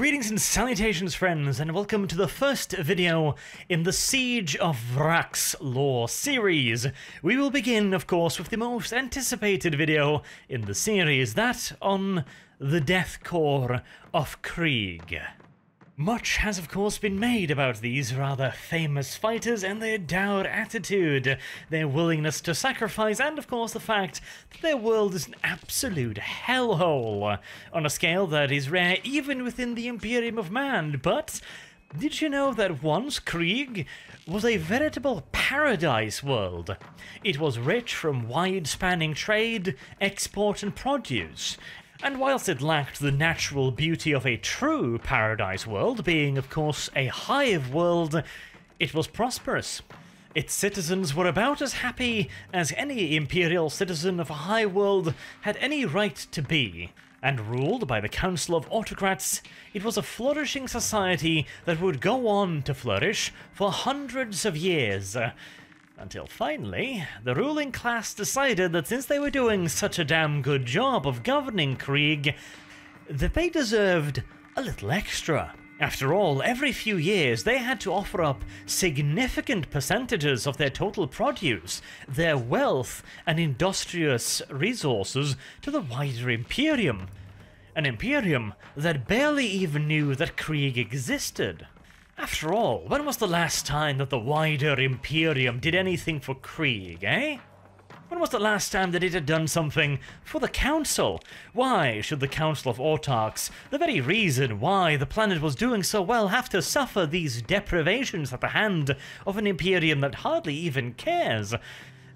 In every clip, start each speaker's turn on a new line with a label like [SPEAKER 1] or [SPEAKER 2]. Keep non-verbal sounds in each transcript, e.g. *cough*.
[SPEAKER 1] Greetings and salutations friends and welcome to the first video in the Siege of Vraks lore series. We will begin of course with the most anticipated video in the series, that on the Death Korps of Krieg. Much has of course been made about these rather famous fighters and their dour attitude, their willingness to sacrifice, and of course the fact that their world is an absolute hellhole, on a scale that is rare even within the Imperium of Man, but did you know that once Krieg was a veritable paradise world? It was rich from wide-spanning trade, export and produce, and whilst it lacked the natural beauty of a true paradise world, being of course a hive world, it was prosperous. Its citizens were about as happy as any imperial citizen of a hive world had any right to be. And ruled by the Council of Autocrats, it was a flourishing society that would go on to flourish for hundreds of years. Until finally, the ruling class decided that since they were doing such a damn good job of governing Krieg, that they deserved a little extra. After all, every few years they had to offer up significant percentages of their total produce, their wealth and industrious resources to the wider Imperium. An Imperium that barely even knew that Krieg existed. After all, when was the last time that the wider Imperium did anything for Krieg, eh? When was the last time that it had done something for the Council? Why should the Council of Autarchs, the very reason why the planet was doing so well, have to suffer these deprivations at the hand of an Imperium that hardly even cares?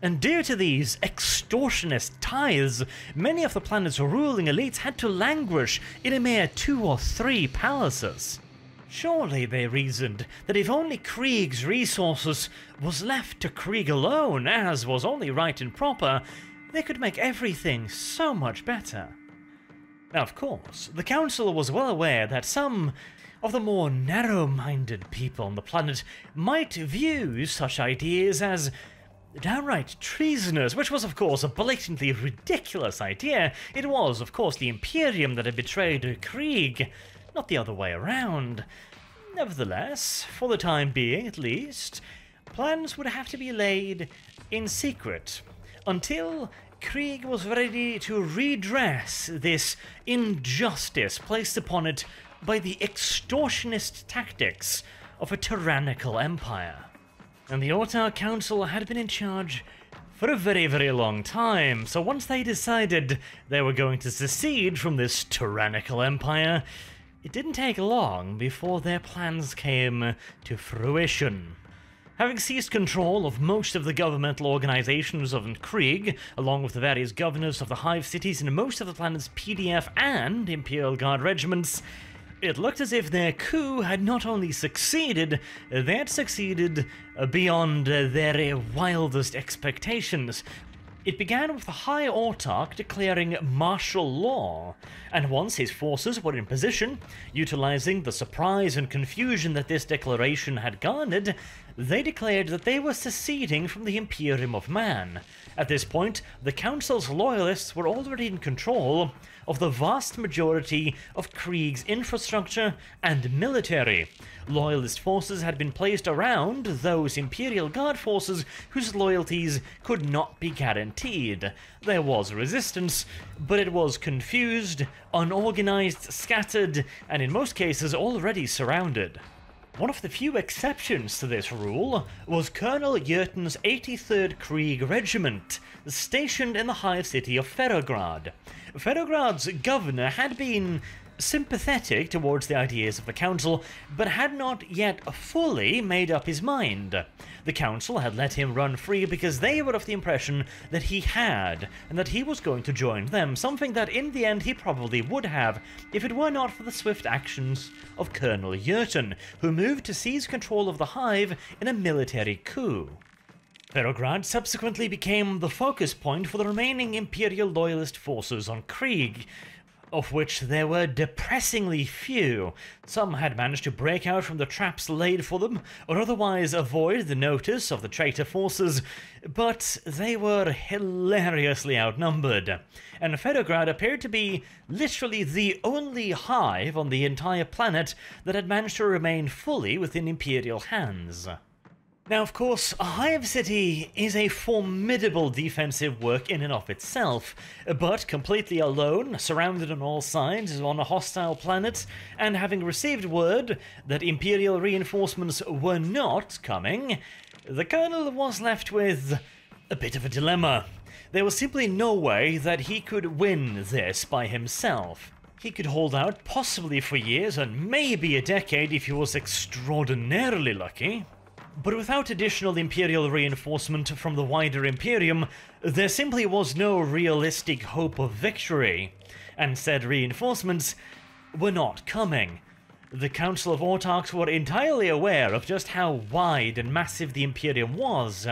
[SPEAKER 1] And due to these extortionist tithes, many of the planet's ruling elites had to languish in a mere two or three palaces. Surely, they reasoned, that if only Krieg's resources was left to Krieg alone, as was only right and proper, they could make everything so much better. Now, of course, the Council was well aware that some of the more narrow-minded people on the planet might view such ideas as downright treasonous, which was of course a blatantly ridiculous idea. It was, of course, the Imperium that had betrayed Krieg, not the other way around. Nevertheless, for the time being at least, plans would have to be laid in secret until Krieg was ready to redress this injustice placed upon it by the extortionist tactics of a tyrannical empire. And the Autarch Council had been in charge for a very, very long time, so once they decided they were going to secede from this tyrannical empire, it didn't take long before their plans came to fruition. Having seized control of most of the governmental organizations of Krieg, along with the various governors of the Hive cities and most of the planet's PDF and Imperial Guard regiments, it looked as if their coup had not only succeeded, they had succeeded beyond their wildest expectations, it began with the High Autarch declaring martial law, and once his forces were in position, utilizing the surprise and confusion that this declaration had garnered, they declared that they were seceding from the Imperium of Man. At this point, the Council's loyalists were already in control of the vast majority of Krieg's infrastructure and military. Loyalist forces had been placed around those Imperial Guard forces whose loyalties could not be guaranteed. There was resistance, but it was confused, unorganized, scattered, and in most cases already surrounded. One of the few exceptions to this rule was Colonel Jurten's 83rd Krieg Regiment, stationed in the hive city of Ferrograd. Ferrograd's governor had been sympathetic towards the ideas of the council, but had not yet fully made up his mind. The council had let him run free because they were of the impression that he had, and that he was going to join them, something that in the end he probably would have, if it were not for the swift actions of Colonel Jurten, who moved to seize control of the hive in a military coup. Ferrograd subsequently became the focus point for the remaining Imperial Loyalist forces on Krieg, of which there were depressingly few. Some had managed to break out from the traps laid for them, or otherwise avoid the notice of the traitor forces, but they were hilariously outnumbered, and Ferrograd appeared to be literally the only hive on the entire planet that had managed to remain fully within Imperial hands. Now, of course, Hive City is a formidable defensive work in and of itself, but completely alone, surrounded on all sides on a hostile planet, and having received word that Imperial reinforcements were not coming, the Colonel was left with a bit of a dilemma. There was simply no way that he could win this by himself. He could hold out possibly for years and maybe a decade if he was extraordinarily lucky. But without additional Imperial reinforcement from the wider Imperium, there simply was no realistic hope of victory, and said reinforcements were not coming. The Council of Autarchs were entirely aware of just how wide and massive the Imperium was.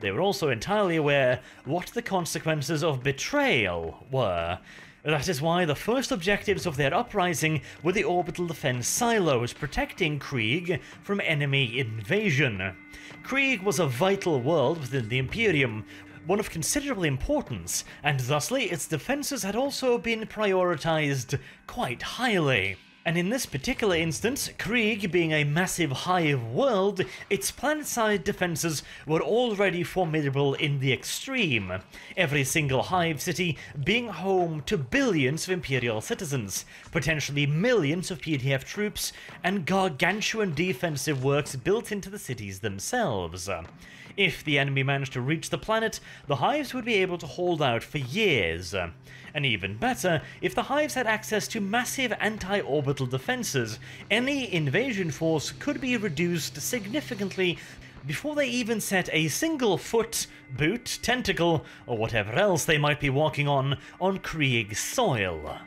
[SPEAKER 1] They were also entirely aware what the consequences of betrayal were. That is why the first objectives of their uprising were the orbital defense silos, protecting Krieg from enemy invasion. Krieg was a vital world within the Imperium, one of considerable importance, and thusly its defenses had also been prioritized quite highly. And in this particular instance, Krieg being a massive hive world, its planet-side defenses were already formidable in the extreme, every single hive city being home to billions of Imperial citizens, potentially millions of PDF troops, and gargantuan defensive works built into the cities themselves. If the enemy managed to reach the planet, the hives would be able to hold out for years. And even better, if the hives had access to massive anti-orbital defenses, any invasion force could be reduced significantly before they even set a single foot, boot, tentacle, or whatever else they might be walking on, on Krieg soil.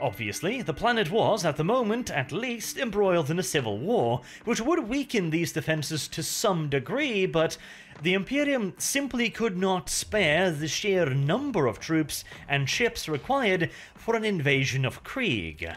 [SPEAKER 1] Obviously, the planet was, at the moment at least, embroiled in a civil war, which would weaken these defenses to some degree, but the Imperium simply could not spare the sheer number of troops and ships required for an invasion of Krieg.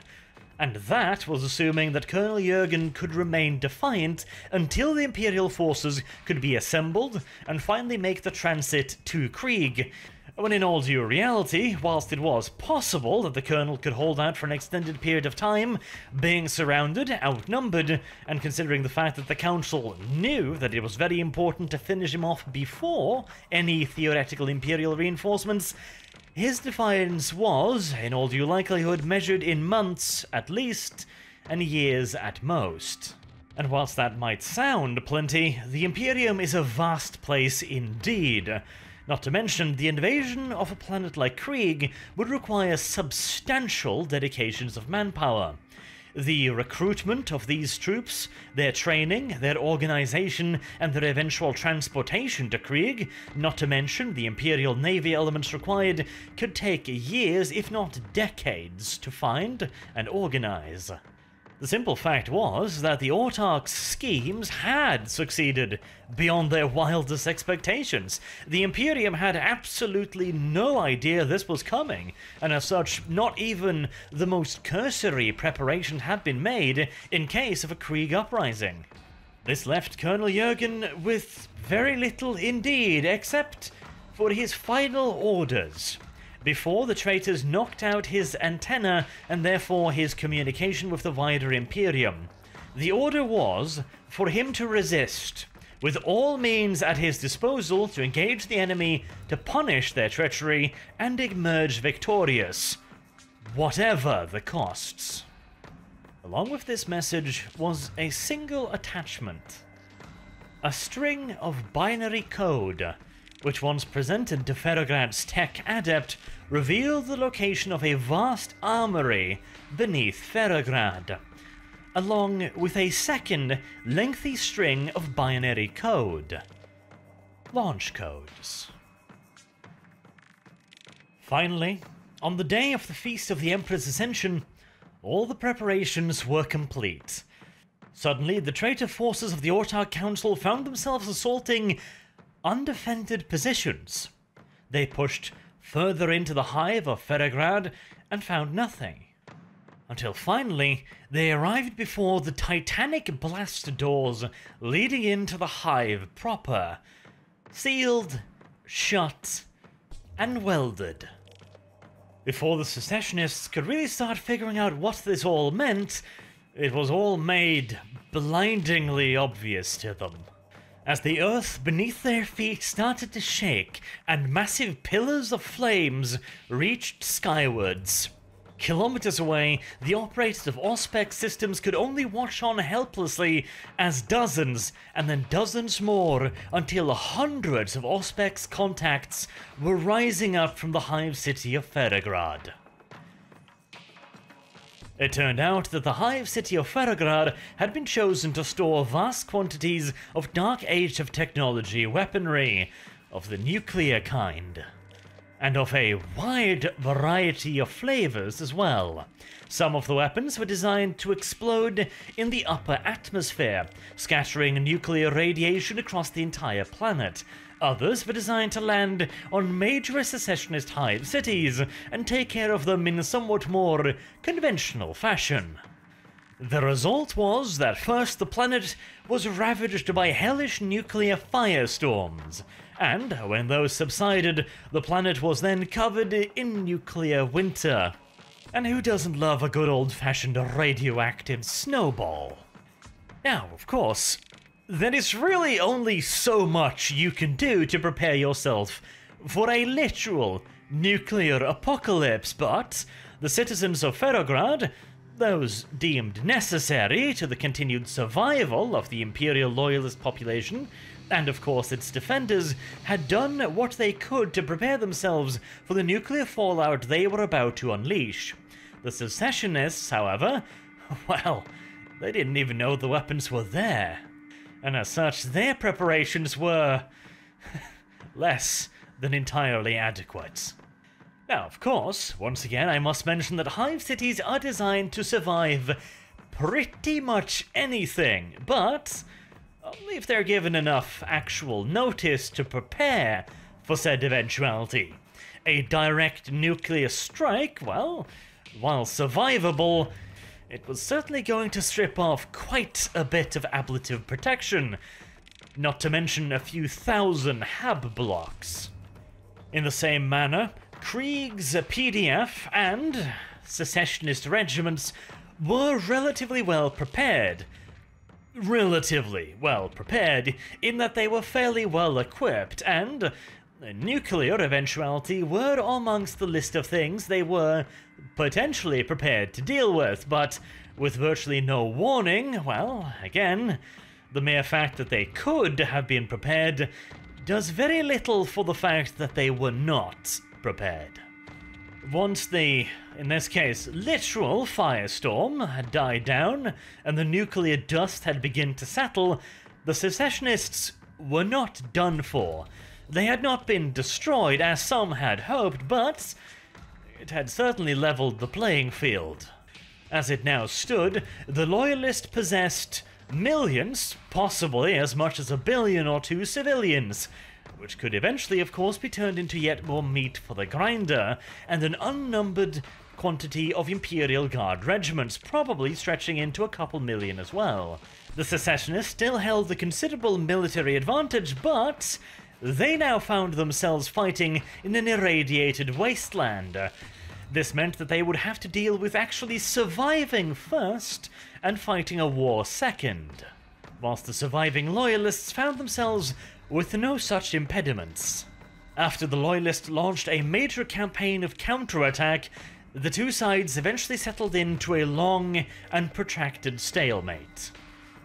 [SPEAKER 1] And that was assuming that Colonel Jurgen could remain defiant until the Imperial forces could be assembled and finally make the transit to Krieg, when in all due reality, whilst it was possible that the Colonel could hold out for an extended period of time, being surrounded, outnumbered, and considering the fact that the Council knew that it was very important to finish him off before any theoretical Imperial reinforcements, his defiance was, in all due likelihood, measured in months at least, and years at most. And whilst that might sound plenty, the Imperium is a vast place indeed. Not to mention, the invasion of a planet like Krieg would require substantial dedications of manpower. The recruitment of these troops, their training, their organization, and their eventual transportation to Krieg, not to mention the Imperial Navy elements required, could take years, if not decades, to find and organize. The simple fact was that the Autarchs' schemes had succeeded beyond their wildest expectations. The Imperium had absolutely no idea this was coming, and as such, not even the most cursory preparation had been made in case of a Krieg uprising. This left Colonel Jurgen with very little indeed, except for his final orders before the traitors knocked out his antenna and therefore his communication with the wider Imperium. The order was for him to resist, with all means at his disposal to engage the enemy to punish their treachery and emerge victorious, whatever the costs. Along with this message was a single attachment. A string of binary code which once presented to Ferrograd's tech adept, revealed the location of a vast armory beneath Ferrograd, along with a second lengthy string of binary code. Launch codes. Finally, on the day of the Feast of the Emperor's Ascension, all the preparations were complete. Suddenly, the traitor forces of the Autarch Council found themselves assaulting undefended positions. They pushed further into the hive of Ferrograd and found nothing. Until finally, they arrived before the titanic blast doors leading into the hive proper. Sealed, shut, and welded. Before the secessionists could really start figuring out what this all meant, it was all made blindingly obvious to them. As the earth beneath their feet started to shake and massive pillars of flames reached skywards. Kilometers away, the operators of Auspex systems could only watch on helplessly as dozens and then dozens more until hundreds of Auspex contacts were rising up from the hive city of Ferrograd. It turned out that the hive city of Ferrograd had been chosen to store vast quantities of Dark Age of technology weaponry of the nuclear kind and of a wide variety of flavors as well. Some of the weapons were designed to explode in the upper atmosphere, scattering nuclear radiation across the entire planet. Others were designed to land on major secessionist hive cities and take care of them in somewhat more conventional fashion. The result was that first the planet was ravaged by hellish nuclear firestorms, and when those subsided, the planet was then covered in nuclear winter. And who doesn't love a good old fashioned radioactive snowball? Now, of course, there is really only so much you can do to prepare yourself for a literal nuclear apocalypse, but the citizens of Ferrograd, those deemed necessary to the continued survival of the Imperial Loyalist population, and of course its defenders, had done what they could to prepare themselves for the nuclear fallout they were about to unleash. The secessionists, however, *laughs* well, they didn't even know the weapons were there. And as such, their preparations were *laughs* less than entirely adequate. Now, of course, once again, I must mention that hive cities are designed to survive pretty much anything, but only if they're given enough actual notice to prepare for said eventuality. A direct nuclear strike, well, while survivable, it was certainly going to strip off quite a bit of ablative protection, not to mention a few thousand hab blocks. In the same manner, Krieg's PDF and secessionist regiments were relatively well prepared, relatively well prepared in that they were fairly well equipped and nuclear eventuality were amongst the list of things they were potentially prepared to deal with, but with virtually no warning, well, again, the mere fact that they could have been prepared does very little for the fact that they were not prepared. Once the, in this case, literal firestorm had died down and the nuclear dust had begun to settle, the secessionists were not done for. They had not been destroyed as some had hoped, but it had certainly leveled the playing field. As it now stood, the Loyalist possessed millions, possibly as much as a billion or two civilians, which could eventually, of course, be turned into yet more meat for the grinder, and an unnumbered quantity of Imperial Guard regiments, probably stretching into a couple million as well. The secessionists still held the considerable military advantage, but they now found themselves fighting in an irradiated wasteland. This meant that they would have to deal with actually surviving first and fighting a war second, whilst the surviving loyalists found themselves with no such impediments. After the Loyalists launched a major campaign of counterattack, the two sides eventually settled into a long and protracted stalemate.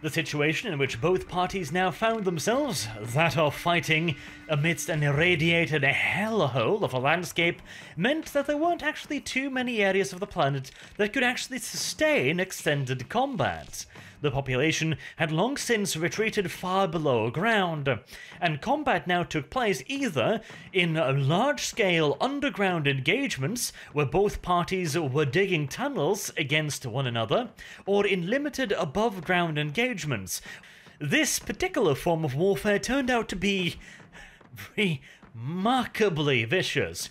[SPEAKER 1] The situation in which both parties now found themselves, that of fighting amidst an irradiated hellhole of a landscape, meant that there weren't actually too many areas of the planet that could actually sustain extended combat. The population had long since retreated far below ground, and combat now took place either in large scale underground engagements where both parties were digging tunnels against one another, or in limited above ground engagements. This particular form of warfare turned out to be *laughs* remarkably vicious.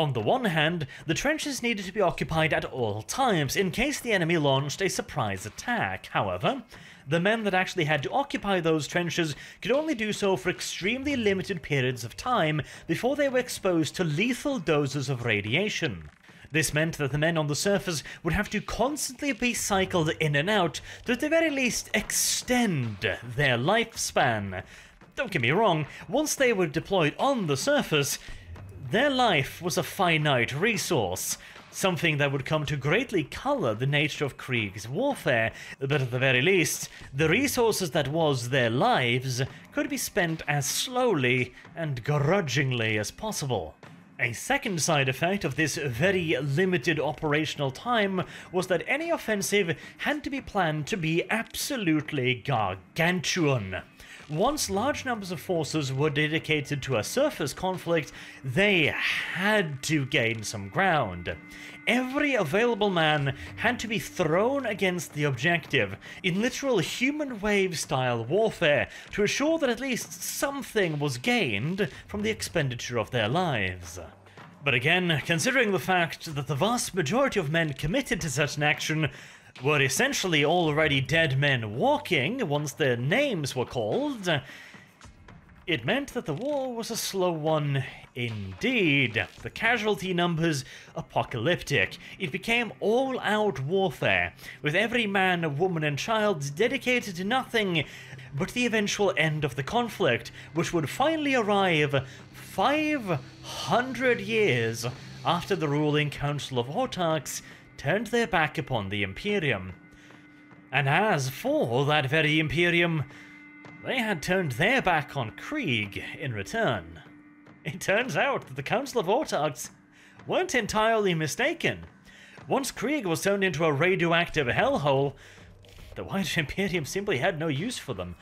[SPEAKER 1] On the one hand, the trenches needed to be occupied at all times in case the enemy launched a surprise attack. However, the men that actually had to occupy those trenches could only do so for extremely limited periods of time before they were exposed to lethal doses of radiation. This meant that the men on the surface would have to constantly be cycled in and out to at the very least extend their lifespan. Don't get me wrong, once they were deployed on the surface, their life was a finite resource, something that would come to greatly colour the nature of Krieg's warfare, but at the very least, the resources that was their lives could be spent as slowly and grudgingly as possible. A second side effect of this very limited operational time was that any offensive had to be planned to be absolutely gargantuan. Once large numbers of forces were dedicated to a surface conflict, they had to gain some ground. Every available man had to be thrown against the objective in literal human wave style warfare to assure that at least something was gained from the expenditure of their lives. But again, considering the fact that the vast majority of men committed to such an action were essentially already dead men walking once their names were called, it meant that the war was a slow one indeed. The casualty numbers apocalyptic. It became all-out warfare, with every man, woman and child dedicated to nothing but the eventual end of the conflict, which would finally arrive 500 years after the ruling Council of Autarchs turned their back upon the Imperium. And as for that very Imperium, they had turned their back on Krieg in return. It turns out that the Council of Autarchs weren't entirely mistaken. Once Krieg was turned into a radioactive hellhole, the White *laughs* Imperium simply had no use for them.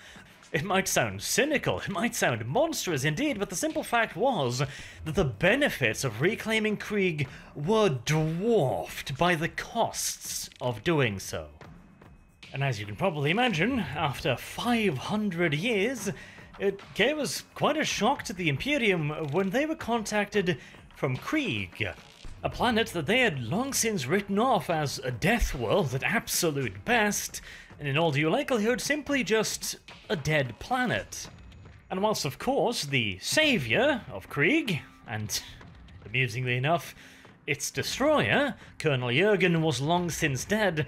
[SPEAKER 1] It might sound cynical, it might sound monstrous indeed, but the simple fact was that the benefits of reclaiming Krieg were dwarfed by the costs of doing so. And as you can probably imagine, after 500 years, it came as quite a shock to the Imperium when they were contacted from Krieg, a planet that they had long since written off as a death world at absolute best, and in all due likelihood simply just a dead planet. And whilst, of course, the saviour of Krieg, and amusingly enough, its destroyer, Colonel Jurgen, was long since dead,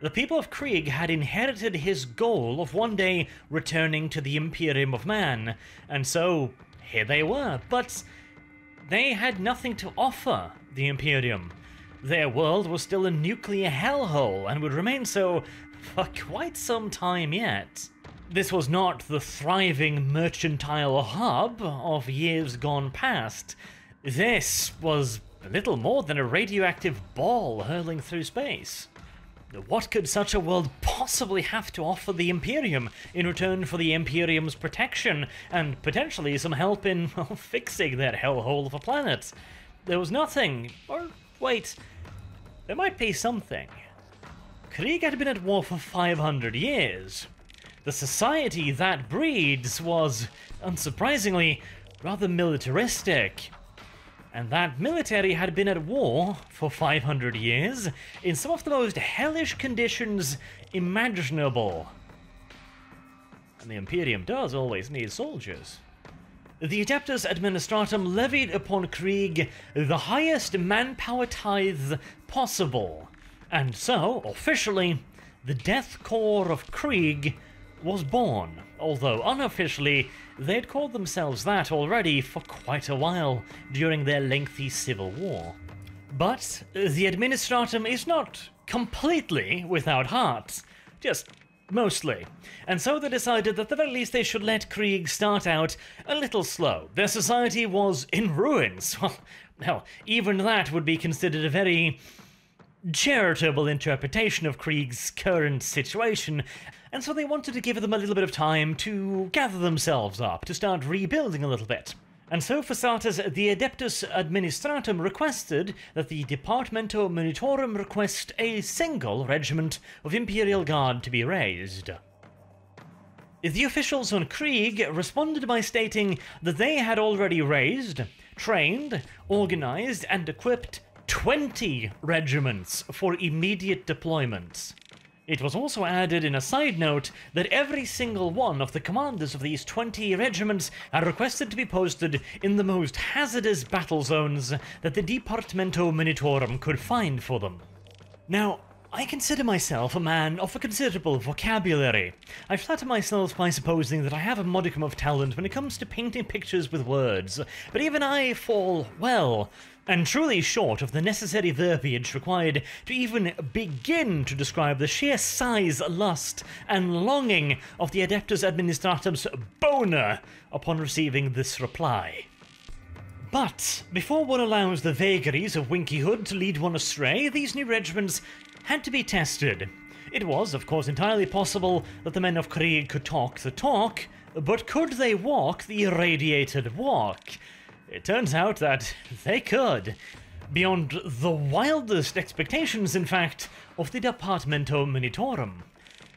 [SPEAKER 1] the people of Krieg had inherited his goal of one day returning to the Imperium of Man, and so here they were, but they had nothing to offer the Imperium. Their world was still a nuclear hellhole and would remain so for quite some time yet. This was not the thriving mercantile hub of years gone past. This was little more than a radioactive ball hurling through space. What could such a world possibly have to offer the Imperium in return for the Imperium's protection and potentially some help in *laughs* well, fixing that hellhole of a planet? There was nothing. Or, wait, there might be something. Krieg had been at war for 500 years. The society that breeds was, unsurprisingly, rather militaristic. And that military had been at war for 500 years in some of the most hellish conditions imaginable. And the Imperium does always need soldiers. The Adeptus Administratum levied upon Krieg the highest manpower tithe possible, and so, officially, the Death Korps of Krieg was born, although unofficially they'd called themselves that already for quite a while during their lengthy civil war. But the Administratum is not completely without heart, just mostly. And so they decided that at the very least they should let Krieg start out a little slow. Their society was in ruins. *laughs* Well, well, even that would be considered a very charitable interpretation of Krieg's current situation, and so they wanted to give them a little bit of time to gather themselves up, to start rebuilding a little bit. And so for starters, the Adeptus Administratum requested that the Departamento Munitorum request a single regiment of Imperial Guard to be raised. The officials on Krieg responded by stating that they had already raised, trained, organized, and equipped 20 regiments for immediate deployment. It was also added in a side note that every single one of the commanders of these 20 regiments had requested to be posted in the most hazardous battle zones that the Departamento Munitorum could find for them. Now, I consider myself a man of a considerable vocabulary. I flatter myself by supposing that I have a modicum of talent when it comes to painting pictures with words, but even I fall, well, and truly short of the necessary verbiage required to even begin to describe the sheer size, lust, and longing of the Adeptus Administratum's boner upon receiving this reply. But before one allows the vagaries of Winky Hood to lead one astray, these new regiments had to be tested. It was, of course, entirely possible that the men of Krieg could talk the talk, but could they walk the irradiated walk? It turns out that they could. Beyond the wildest expectations, in fact, of the Departamento Munitorum.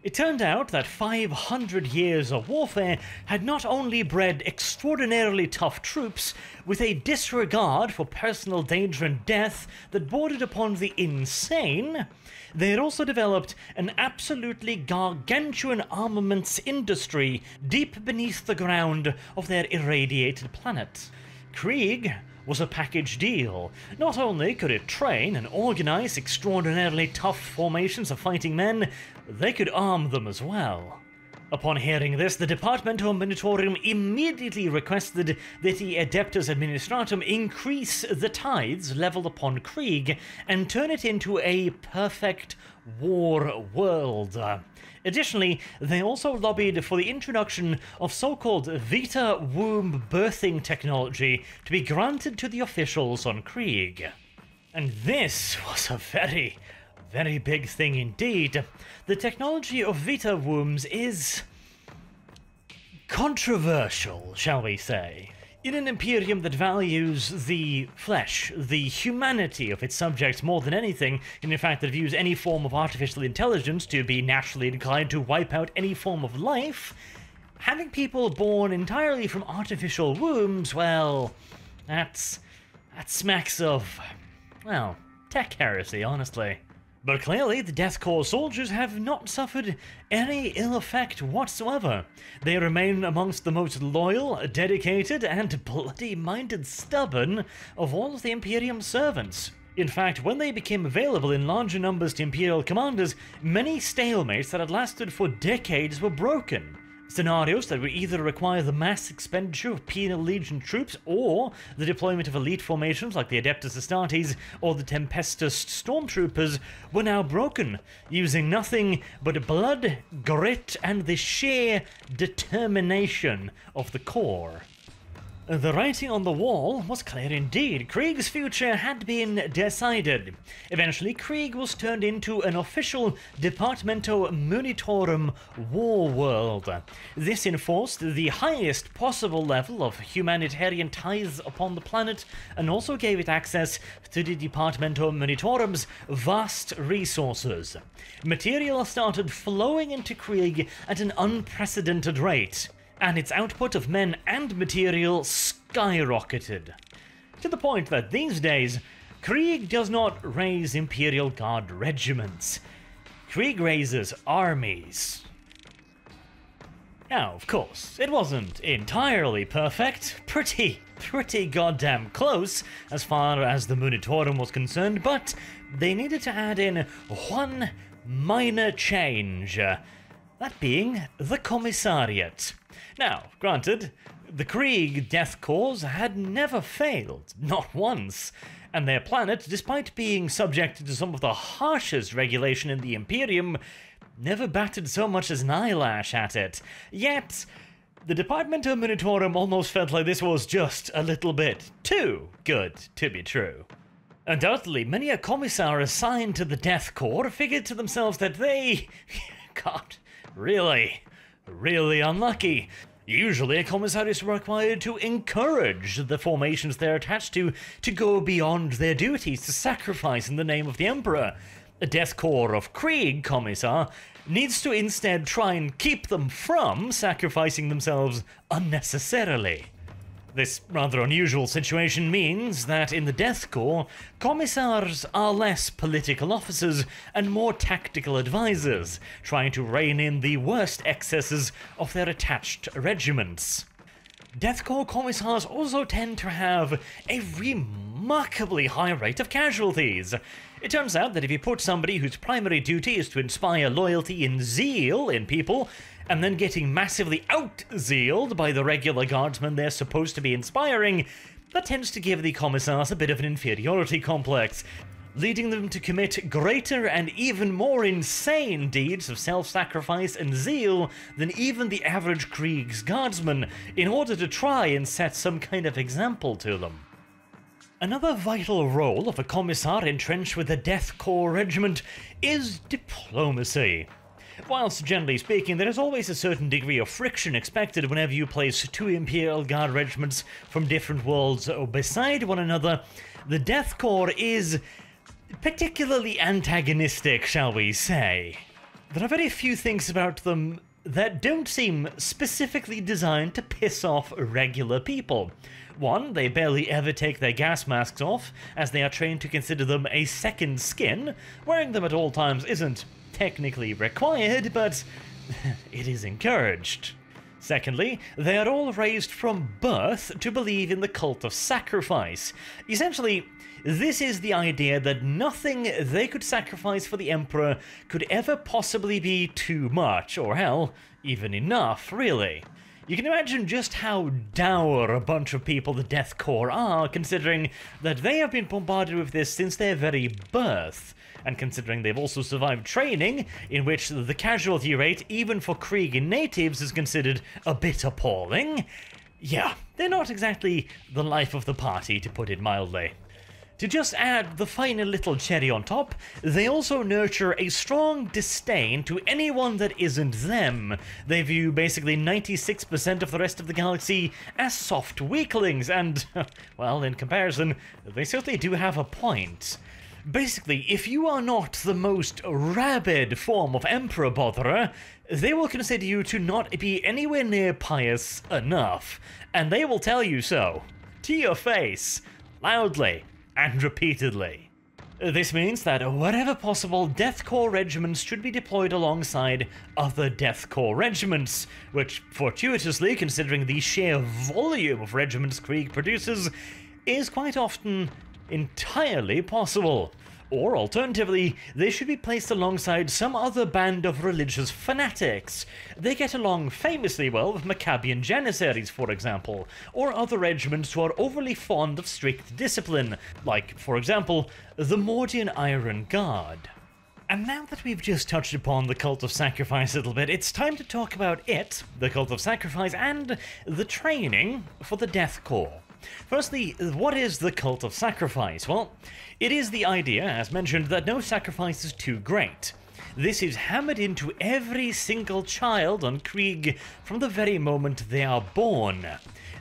[SPEAKER 1] It turned out that 500 years of warfare had not only bred extraordinarily tough troops with a disregard for personal danger and death that bordered upon the insane, they had also developed an absolutely gargantuan armaments industry deep beneath the ground of their irradiated planet. Krieg was a package deal. Not only could it train and organize extraordinarily tough formations of fighting men, they could arm them as well. Upon hearing this, the Departamento Munitorum immediately requested that the Adeptus Administratum increase the tithes leveled upon Krieg and turn it into a perfect war world. Additionally, they also lobbied for the introduction of so-called Vita womb birthing technology to be granted to the officials on Krieg. And this was a very, very big thing indeed. The technology of Vita wombs is controversial, shall we say. In an Imperium that values the flesh, the humanity of its subjects more than anything, and in fact that views any form of artificial intelligence to be naturally inclined to wipe out any form of life, having people born entirely from artificial wombs, well, that's... that smacks of... well, tech heresy, honestly. But clearly, the Death Korps soldiers have not suffered any ill effect whatsoever. They remain amongst the most loyal, dedicated, and bloody-minded stubborn of all of the Imperium servants. In fact, when they became available in larger numbers to Imperial commanders, many stalemates that had lasted for decades were broken. Scenarios that would either require the mass expenditure of penal legion troops or the deployment of elite formations like the Adeptus Astartes or the Tempestus stormtroopers were now broken, using nothing but blood, grit, and the sheer determination of the Korps. The writing on the wall was clear indeed. Krieg's future had been decided. Eventually, Krieg was turned into an official Departamento Munitorum war world. This enforced the highest possible level of humanitarian ties upon the planet and also gave it access to the Departamento Munitorum's vast resources. Material started flowing into Krieg at an unprecedented rate and its output of men and material skyrocketed. To the point that these days, Krieg does not raise Imperial Guard regiments. Krieg raises armies. Now, of course, it wasn't entirely perfect, pretty, pretty goddamn close as far as the Munitorum was concerned, but they needed to add in one minor change, that being the Commissariat. Now, granted, the Krieg Death Korps had never failed, not once, and their planet, despite being subjected to some of the harshest regulation in the Imperium, never batted so much as an eyelash at it. Yet, the Departamento Munitorum almost felt like this was just a little bit too good to be true. Undoubtedly, many a commissar assigned to the Death Korps figured to themselves that they... *laughs* God, really? really unlucky. Usually, a commissar is required to encourage the formations they're attached to to go beyond their duties to sacrifice in the name of the Emperor. A Death Korps of Krieg commissar needs to instead try and keep them from sacrificing themselves unnecessarily. This rather unusual situation means that in the Death Korps, commissars are less political officers and more tactical advisors, trying to rein in the worst excesses of their attached regiments. Death Korps commissars also tend to have a remarkably high rate of casualties. It turns out that if you put somebody whose primary duty is to inspire loyalty and zeal in people, and then getting massively out-zealed by the regular guardsmen they're supposed to be inspiring, that tends to give the commissars a bit of an inferiority complex, leading them to commit greater and even more insane deeds of self-sacrifice and zeal than even the average Krieg's guardsman, in order to try and set some kind of example to them. Another vital role of a commissar entrenched with the Death Korps regiment is diplomacy. Whilst generally speaking, there is always a certain degree of friction expected whenever you place two Imperial Guard regiments from different worlds beside one another, the Death Korps is particularly antagonistic, shall we say. There are very few things about them that don't seem specifically designed to piss off regular people. One, they barely ever take their gas masks off, as they are trained to consider them a second skin. Wearing them at all times isn't technically required, but *laughs* it is encouraged. Secondly, they are all raised from birth to believe in the cult of sacrifice. Essentially, this is the idea that nothing they could sacrifice for the Emperor could ever possibly be too much, or hell, even enough, really. You can imagine just how dour a bunch of people the Death Korps are, considering that they have been bombarded with this since their very birth, and considering they've also survived training, in which the casualty rate, even for Krieg natives, is considered a bit appalling. Yeah, they're not exactly the life of the party, to put it mildly. To just add the final little cherry on top, they also nurture a strong disdain to anyone that isn't them. They view basically 96% of the rest of the galaxy as soft weaklings, and, *laughs* well, in comparison, they certainly do have a point. Basically, if you are not the most rabid form of Emperor Botherer, they will consider you to not be anywhere near pious enough, and they will tell you so. To your face. Loudly and repeatedly. This means that wherever possible, Death Korps regiments should be deployed alongside other Death Korps regiments, which, fortuitously, considering the sheer volume of regiments Krieg produces, is quite often entirely possible. Or alternatively, they should be placed alongside some other band of religious fanatics. They get along famously well with Maccabean Janissaries, for example, or other regiments who are overly fond of strict discipline, like, for example, the Mordian Iron Guard. And now that we've just touched upon the cult of sacrifice a little bit, it's time to talk about it, the cult of sacrifice, and the training for the Death Korps. Firstly, what is the cult of sacrifice? Well, it is the idea, as mentioned, that no sacrifice is too great. This is hammered into every single child on Krieg from the very moment they are born.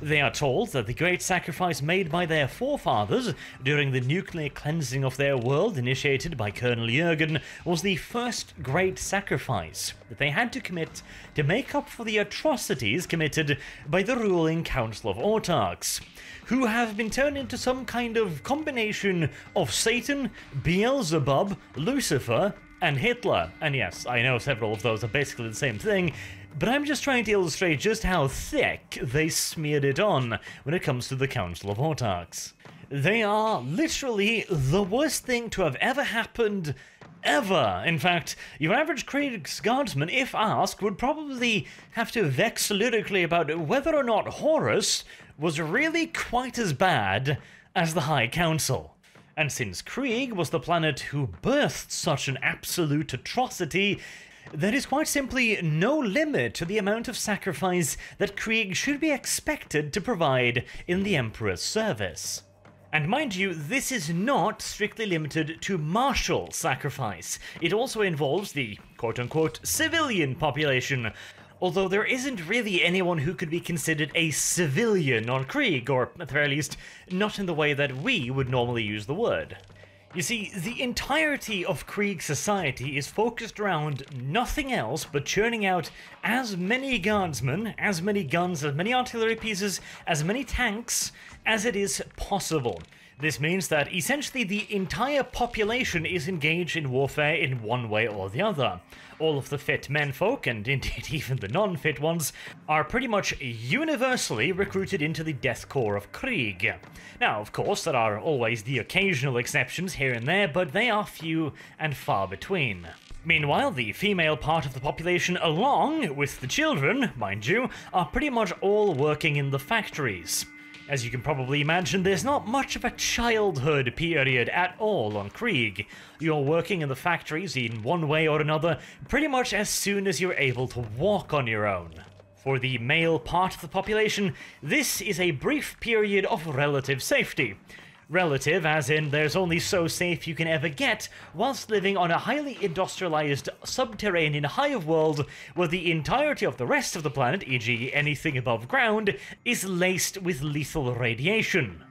[SPEAKER 1] They are told that the great sacrifice made by their forefathers during the nuclear cleansing of their world initiated by Colonel Jurgen was the first great sacrifice that they had to commit to make up for the atrocities committed by the ruling Council of Autarchs who have been turned into some kind of combination of Satan, Beelzebub, Lucifer, and Hitler. And yes, I know several of those are basically the same thing, but I'm just trying to illustrate just how thick they smeared it on when it comes to the Council of Autarchs. They are literally the worst thing to have ever happened ever. In fact, your average Krieg's guardsman, if asked, would probably have to vex lyrically about whether or not Horus was really quite as bad as the High Council. And since Krieg was the planet who birthed such an absolute atrocity, there is quite simply no limit to the amount of sacrifice that Krieg should be expected to provide in the Emperor's service. And mind you, this is not strictly limited to martial sacrifice. It also involves the quote-unquote civilian population, although there isn't really anyone who could be considered a civilian on Krieg, or at the very least, not in the way that we would normally use the word. You see, the entirety of Krieg society is focused around nothing else but churning out as many guardsmen, as many guns, as many artillery pieces, as many tanks as it is possible. This means that essentially the entire population is engaged in warfare in one way or the other. All of the fit menfolk, and indeed *laughs* even the non fit ones, are pretty much universally recruited into the Death Korps of Krieg. Now, of course, there are always the occasional exceptions here and there, but they are few and far between. Meanwhile, the female part of the population, along with the children, mind you, are pretty much all working in the factories. As you can probably imagine, there's not much of a childhood period at all on Krieg. You're working in the factories in one way or another pretty much as soon as you're able to walk on your own. For the male part of the population, this is a brief period of relative safety. Relative, as in there's only so safe you can ever get whilst living on a highly industrialized subterranean hive world where the entirety of the rest of the planet, e.g., anything above ground, is laced with lethal radiation.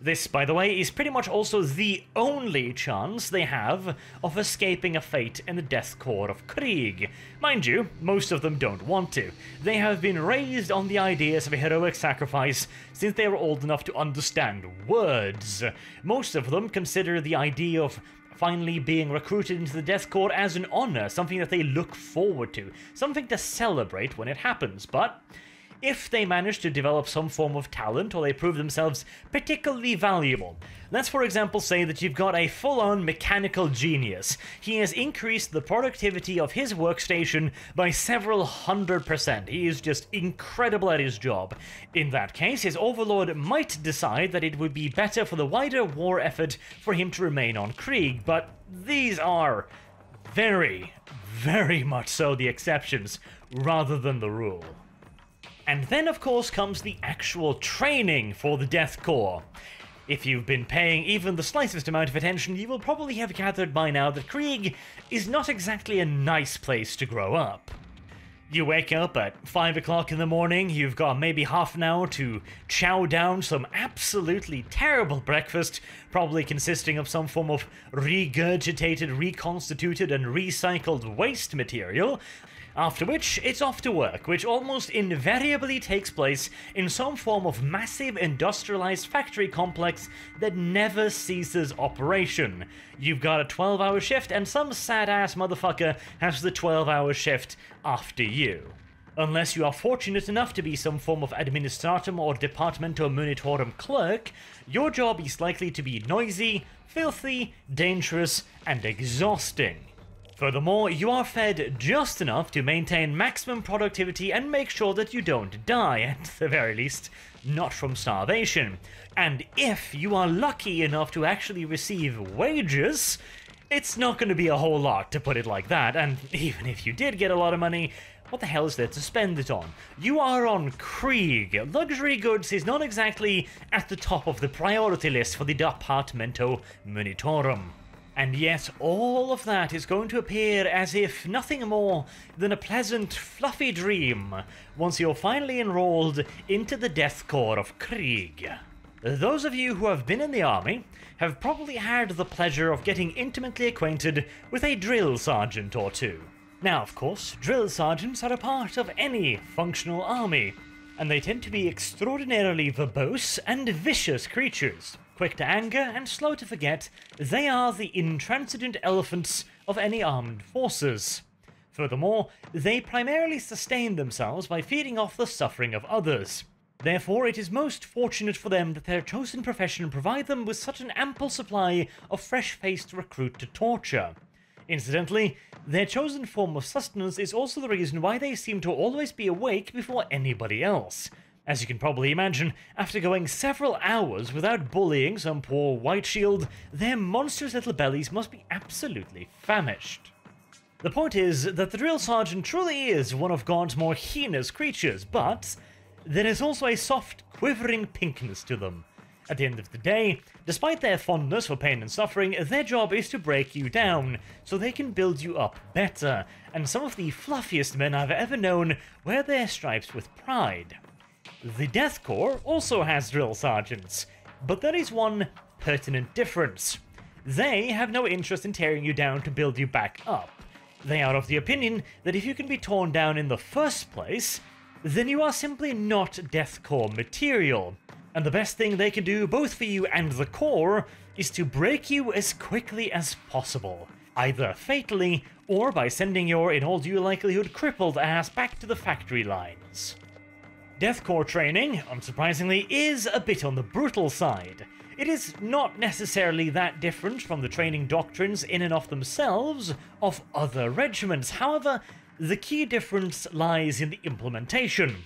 [SPEAKER 1] This, by the way, is pretty much also the only chance they have of escaping a fate in the Death Korps of Krieg. Mind you, most of them don't want to. They have been raised on the ideas of a heroic sacrifice since they were old enough to understand words. Most of them consider the idea of finally being recruited into the Death Korps as an honor, something that they look forward to, something to celebrate when it happens, but if they manage to develop some form of talent or they prove themselves particularly valuable. Let's, for example, say that you've got a full on mechanical genius. He has increased the productivity of his workstation by several hundred percent. He is just incredible at his job. In that case, his overlord might decide that it would be better for the wider war effort for him to remain on Krieg, but these are very, very much so the exceptions rather than the rule. And then, of course, comes the actual training for the Death Korps. If you've been paying even the slightest amount of attention, you will probably have gathered by now that Krieg is not exactly a nice place to grow up. You wake up at 5 o'clock in the morning, you've got maybe half an hour to chow down some absolutely terrible breakfast, probably consisting of some form of regurgitated, reconstituted, and recycled waste material, after which, it's off to work, which almost invariably takes place in some form of massive industrialized factory complex that never ceases operation. You've got a 12 hour shift, and some sad ass motherfucker has the 12 hour shift after you. Unless you are fortunate enough to be some form of administratum or departamento munitorum clerk, your job is likely to be noisy, filthy, dangerous, and exhausting. Furthermore, you are fed just enough to maintain maximum productivity and make sure that you don't die, *laughs* at the very least, not from starvation. And if you are lucky enough to actually receive wages, it's not going to be a whole lot, to put it like that, and *laughs* even if you did get a lot of money, what the hell is there to spend it on? You are on Krieg. Luxury goods is not exactly at the top of the priority list for the Departamento Munitorum. And yet, all of that is going to appear as if nothing more than a pleasant, fluffy dream once you're finally enrolled into the Death Korps of Krieg. Those of you who have been in the army have probably had the pleasure of getting intimately acquainted with a drill sergeant or two. Now, of course, drill sergeants are a part of any functional army, and they tend to be extraordinarily verbose and vicious creatures. Quick to anger and slow to forget, they are the intransigent elephants of any armed forces. Furthermore, they primarily sustain themselves by feeding off the suffering of others. Therefore, it is most fortunate for them that their chosen profession provide them with such an ample supply of fresh-faced recruit to torture. Incidentally, their chosen form of sustenance is also the reason why they seem to always be awake before anybody else. As you can probably imagine, after going several hours without bullying some poor white shield, their monstrous little bellies must be absolutely famished. The point is that the drill sergeant truly is one of God's more heinous creatures, but there is also a soft, quivering pinkness to them. At the end of the day, despite their fondness for pain and suffering, their job is to break you down, so they can build you up better, and some of the fluffiest men I've ever known wear their stripes with pride. The Death Korps also has drill sergeants, but there is one pertinent difference. they have no interest in tearing you down to build you back up. They are of the opinion that if you can be torn down in the first place, then you are simply not Death Korps material. And the best thing they can do, both for you and the Korps, is to break you as quickly as possible. Either fatally, or by sending your, in all due likelihood, crippled ass back to the factory lines. Death Korps training, unsurprisingly, is a bit on the brutal side. It is not necessarily that different from the training doctrines in and of themselves of other regiments. However, the key difference lies in the implementation.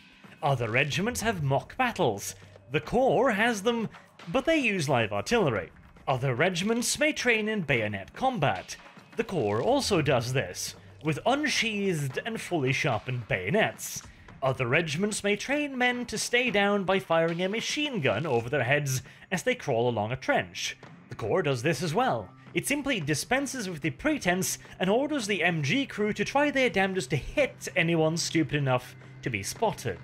[SPEAKER 1] Other regiments have mock battles. The Korps has them, but they use live artillery. Other regiments may train in bayonet combat. The Korps also does this, with unsheathed and fully sharpened bayonets. Other regiments may train men to stay down by firing a machine gun over their heads as they crawl along a trench. The Korps does this as well. It simply dispenses with the pretense and orders the MG crew to try their damnedest to hit anyone stupid enough to be spotted.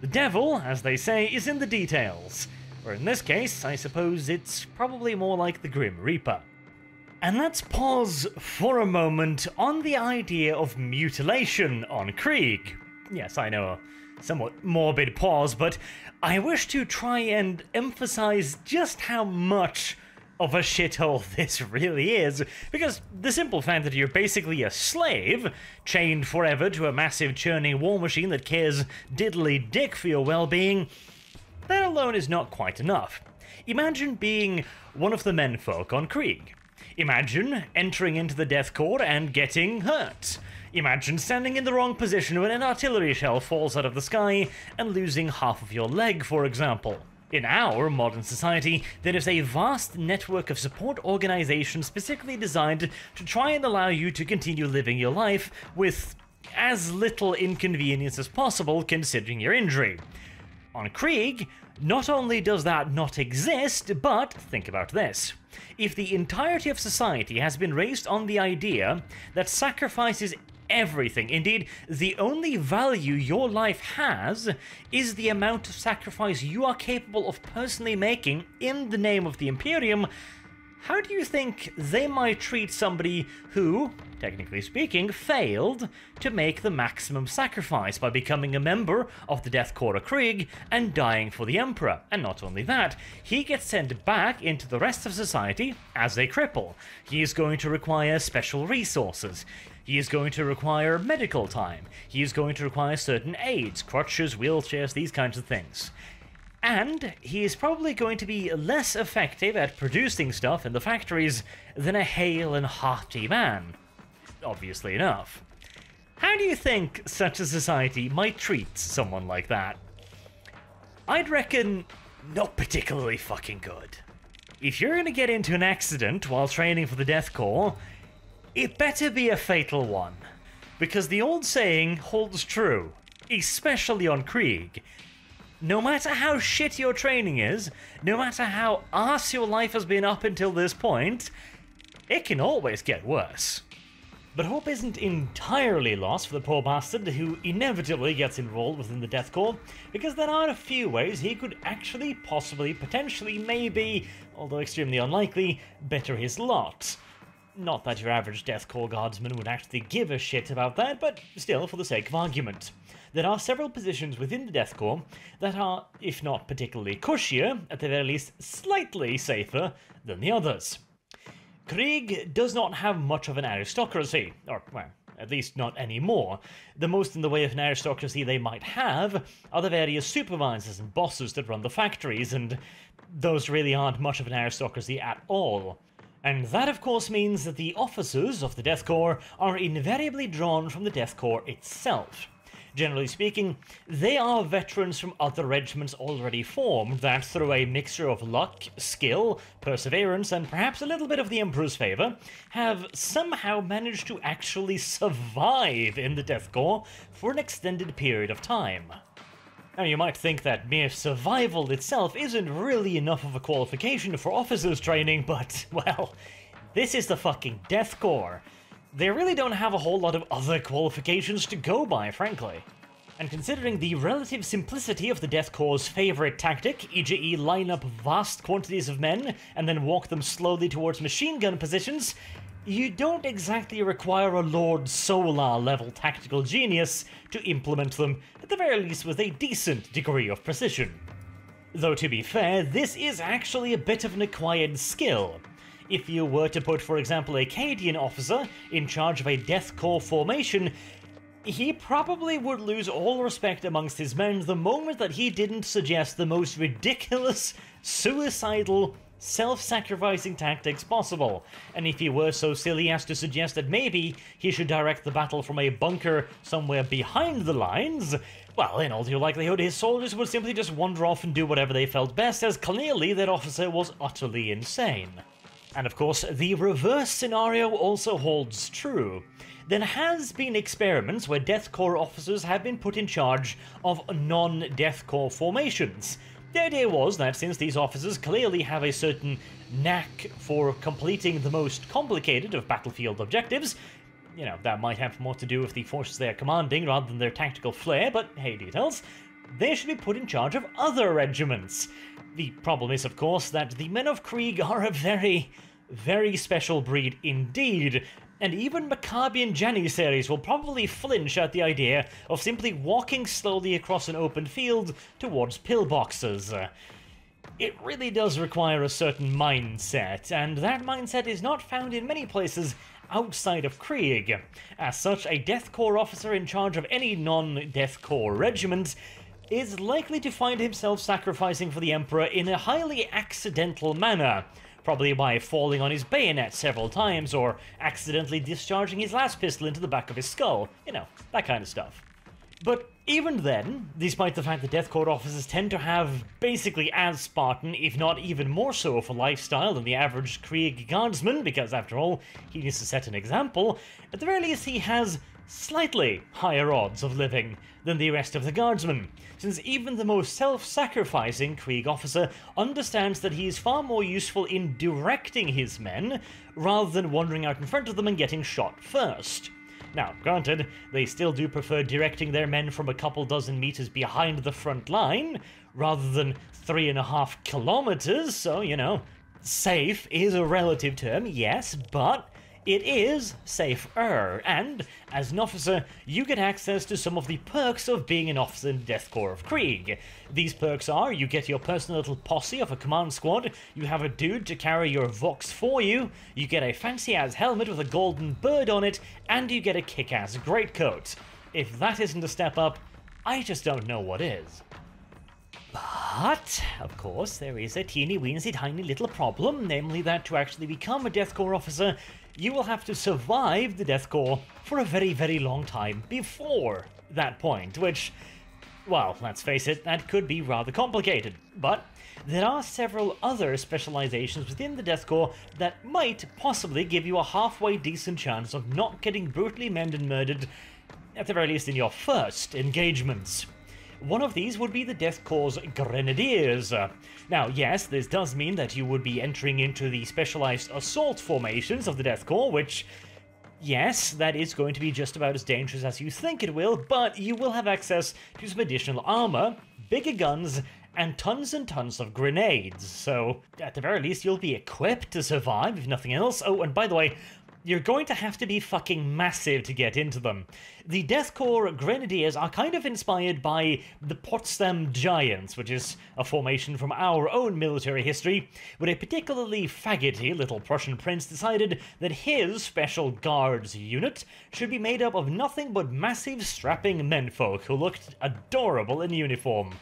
[SPEAKER 1] The devil, as they say, is in the details, or in this case, I suppose it's probably more like the Grim Reaper. And let's pause for a moment on the idea of mutilation on Krieg, yes, I know, a somewhat morbid pause, but I wish to try and emphasize just how much of a shithole *laughs* this really is, because the simple fact that you're basically a slave, chained forever to a massive churning war machine that cares diddly dick for your well-being, that alone is not quite enough. Imagine being one of the menfolk on Krieg. Imagine entering into the Death Korps and getting hurt. Imagine standing in the wrong position when an artillery shell falls out of the sky and losing half of your leg, for example. In our modern society, there is a vast network of support organizations specifically designed to try and allow you to continue living your life with as little inconvenience as possible considering your injury. On Krieg, not only does that not exist, but think about this. If the entirety of society has been raised on the idea that sacrifice is everything. Indeed, the only value your life has is the amount of sacrifice you are capable of personally making in the name of the Imperium. How do you think they might treat somebody who, technically speaking, failed to make the maximum sacrifice by becoming a member of the Death Korps Krieg and dying for the Emperor? And not only that, he gets sent back into the rest of society as a cripple. He is going to require special resources. He is going to require medical time. He is going to require certain aids, crutches, wheelchairs, these kinds of things. And he is probably going to be less effective at producing stuff in the factories than a hale and hearty man. Obviously enough. How do you think such a society might treat someone like that? I'd reckon not particularly fucking good. If you're gonna get into an accident while training for the Death Korps, it better be a fatal one, because the old saying holds true, especially on Krieg. No matter how shit your training is, no matter how arse your life has been up until this point, it can always get worse. But hope isn't entirely lost for the poor bastard who inevitably gets enrolled within the Death Korps, because there are a few ways he could actually, possibly, potentially, maybe, although extremely unlikely, better his lot. Not that your average Death Korps guardsman would actually give a shit about that, but still, for the sake of argument. There are several positions within the Death Korps that are, if not particularly cushier, at the very least slightly safer than the others. Krieg does not have much of an aristocracy, or, well, at least not anymore. The most in the way of an aristocracy they might have are the various supervisors and bosses that run the factories, and those really aren't much of an aristocracy at all. And that of course means that the officers of the Death Korps are invariably drawn from the Death Korps itself. Generally speaking, they are veterans from other regiments already formed that, through a mixture of luck, skill, perseverance, and perhaps a little bit of the Emperor's favour, have somehow managed to actually survive in the Death Korps for an extended period of time. Now, you might think that mere survival itself isn't really enough of a qualification for officers training, but, *laughs* well, this is the fucking Death Korps. They really don't have a whole lot of other qualifications to go by, frankly. And considering the relative simplicity of the Death Korps' favourite tactic, e.g., line up vast quantities of men and then walk them slowly towards machine gun positions, you don't exactly require a Lord Solar level tactical genius to implement them, at the very least with a decent degree of precision. Though to be fair, this is actually a bit of an acquired skill. If you were to put, for example, a Cadian officer in charge of a Death Korps formation, he probably would lose all respect amongst his men the moment that he didn't suggest the most ridiculous, suicidal, self-sacrificing tactics possible, and if he were so silly as to suggest that maybe he should direct the battle from a bunker somewhere behind the lines, well, in all due likelihood, his soldiers would simply just wander off and do whatever they felt best, as clearly that officer was utterly insane. And of course, the reverse scenario also holds true. There has been experiments where Death Korps officers have been put in charge of non-Death Korps formations, the idea was that since these officers clearly have a certain knack for completing the most complicated of battlefield objectives, you know, that might have more to do with the forces they are commanding rather than their tactical flair, but hey details, they should be put in charge of other regiments. The problem is, of course, that the men of Krieg are a very, very special breed indeed, and even Maccabian Janissaries will probably flinch at the idea of simply walking slowly across an open field towards pillboxes. It really does require a certain mindset, and that mindset is not found in many places outside of Krieg. As such, a Death Korps officer in charge of any non-Death Korps regiment is likely to find himself sacrificing for the Emperor in a highly accidental manner, probably by falling on his bayonet several times or accidentally discharging his last pistol into the back of his skull. You know, that kind of stuff. But even then, despite the fact that Death Korps officers tend to have basically as Spartan, if not even more so of a lifestyle than the average Krieg guardsman, because after all, he needs to set an example, at the very least he has slightly higher odds of living than the rest of the guardsmen, since even the most self-sacrificing Krieg officer understands that he is far more useful in directing his men rather than wandering out in front of them and getting shot first. Now, granted, they still do prefer directing their men from a couple dozen meters behind the front line, rather than three and a half kilometers, so, you know, safe is a relative term, yes, but it is safer, and as an officer, you get access to some of the perks of being an officer in Death Korps of Krieg. These perks are you get your personal little posse of a command squad, you have a dude to carry your Vox for you, you get a fancy ass helmet with a golden bird on it, and you get a kick ass greatcoat. If that isn't a step up, I just don't know what is. But, of course, there is a teeny weensy tiny little problem, namely that to actually become a Death Korps officer, you will have to survive the Death Korps for a very, very long time before that point, which, well, let's face it, that could be rather complicated. But there are several other specializations within the Death Korps that might possibly give you a halfway decent chance of not getting brutally maimed and murdered, at the very least in your first engagements. One of these would be the Death Korps Grenadiers. Now, yes, this does mean that you would be entering into the specialized assault formations of the Death Korps, which Yes, that is going to be just about as dangerous as you think it will, but you will have access to some additional armor, bigger guns, and tons and tons of grenades. So, at the very least, you'll be equipped to survive, if nothing else. Oh, and by the way, you're going to have to be fucking massive to get into them. The Death Korps Grenadiers are kind of inspired by the Potsdam Giants, which is a formation from our own military history, where a particularly faggoty little Prussian prince decided that his special guards unit should be made up of nothing but massive strapping menfolk who looked adorable in uniform.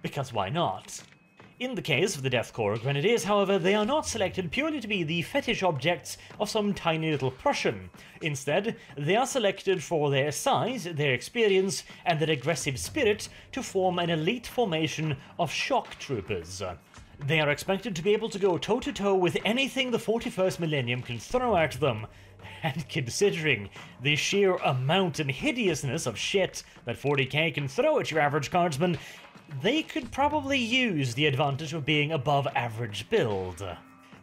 [SPEAKER 1] Because why not? In the case of the Death Korps Grenadiers, however, they are not selected purely to be the fetish objects of some tiny little Prussian. Instead, they are selected for their size, their experience, and their aggressive spirit to form an elite formation of shock troopers. They are expected to be able to go toe to toe with anything the 41st millennium can throw at them. *laughs* And considering the sheer amount and hideousness of shit that 40k can throw at your average guardsman, they could probably use the advantage of being above average build.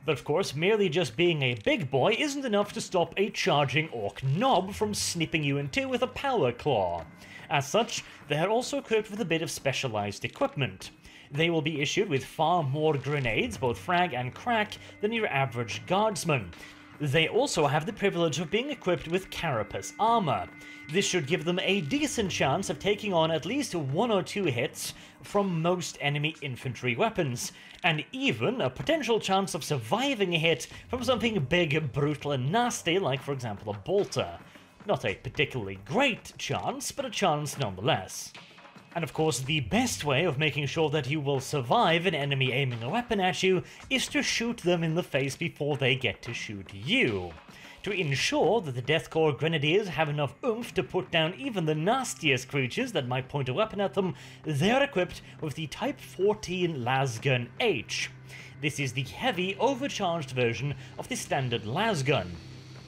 [SPEAKER 1] But of course, merely just being a big boy isn't enough to stop a charging orc nob from snipping you in two with a power claw. As such, they are also equipped with a bit of specialized equipment. They will be issued with far more grenades, both frag and crack, than your average guardsman. They also have the privilege of being equipped with carapace armor. This should give them a decent chance of taking on at least one or two hits from most enemy infantry weapons, and even a potential chance of surviving a hit from something big, brutal, and nasty, like for example a bolter. Not a particularly great chance, but a chance nonetheless. And of course, the best way of making sure that you will survive an enemy aiming a weapon at you is to shoot them in the face before they get to shoot you. To ensure that the Death Korps Grenadiers have enough oomph to put down even the nastiest creatures that might point a weapon at them, they are equipped with the Type 14 Lasgun H. This is the heavy, overcharged version of the standard lasgun.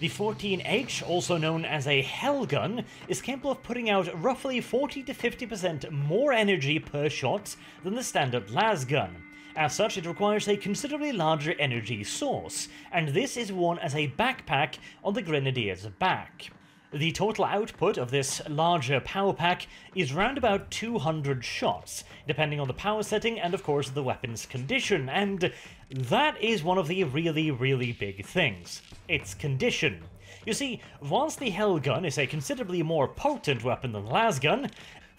[SPEAKER 1] The 14H, also known as a Hell Gun, is capable of putting out roughly 40 to 50% more energy per shot than the standard lasgun. As such, it requires a considerably larger energy source, and this is worn as a backpack on the Grenadier's back. The total output of this larger power pack is round about 200 shots, depending on the power setting and of course the weapon's condition, and that is one of the really, really big things. Its condition. You see, whilst the Hell Gun is a considerably more potent weapon than the Lasgun,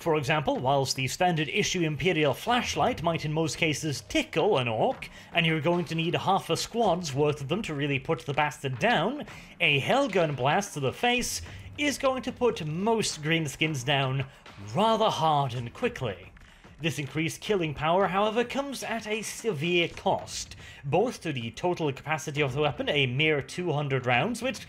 [SPEAKER 1] for example, whilst the standard issue Imperial flashlight might in most cases tickle an orc, and you're going to need half a squad's worth of them to really put the bastard down, a Hellgun blast to the face is going to put most greenskins down rather hard and quickly. This increased killing power, however, comes at a severe cost, both to the total capacity of the weapon, a mere 200 rounds, which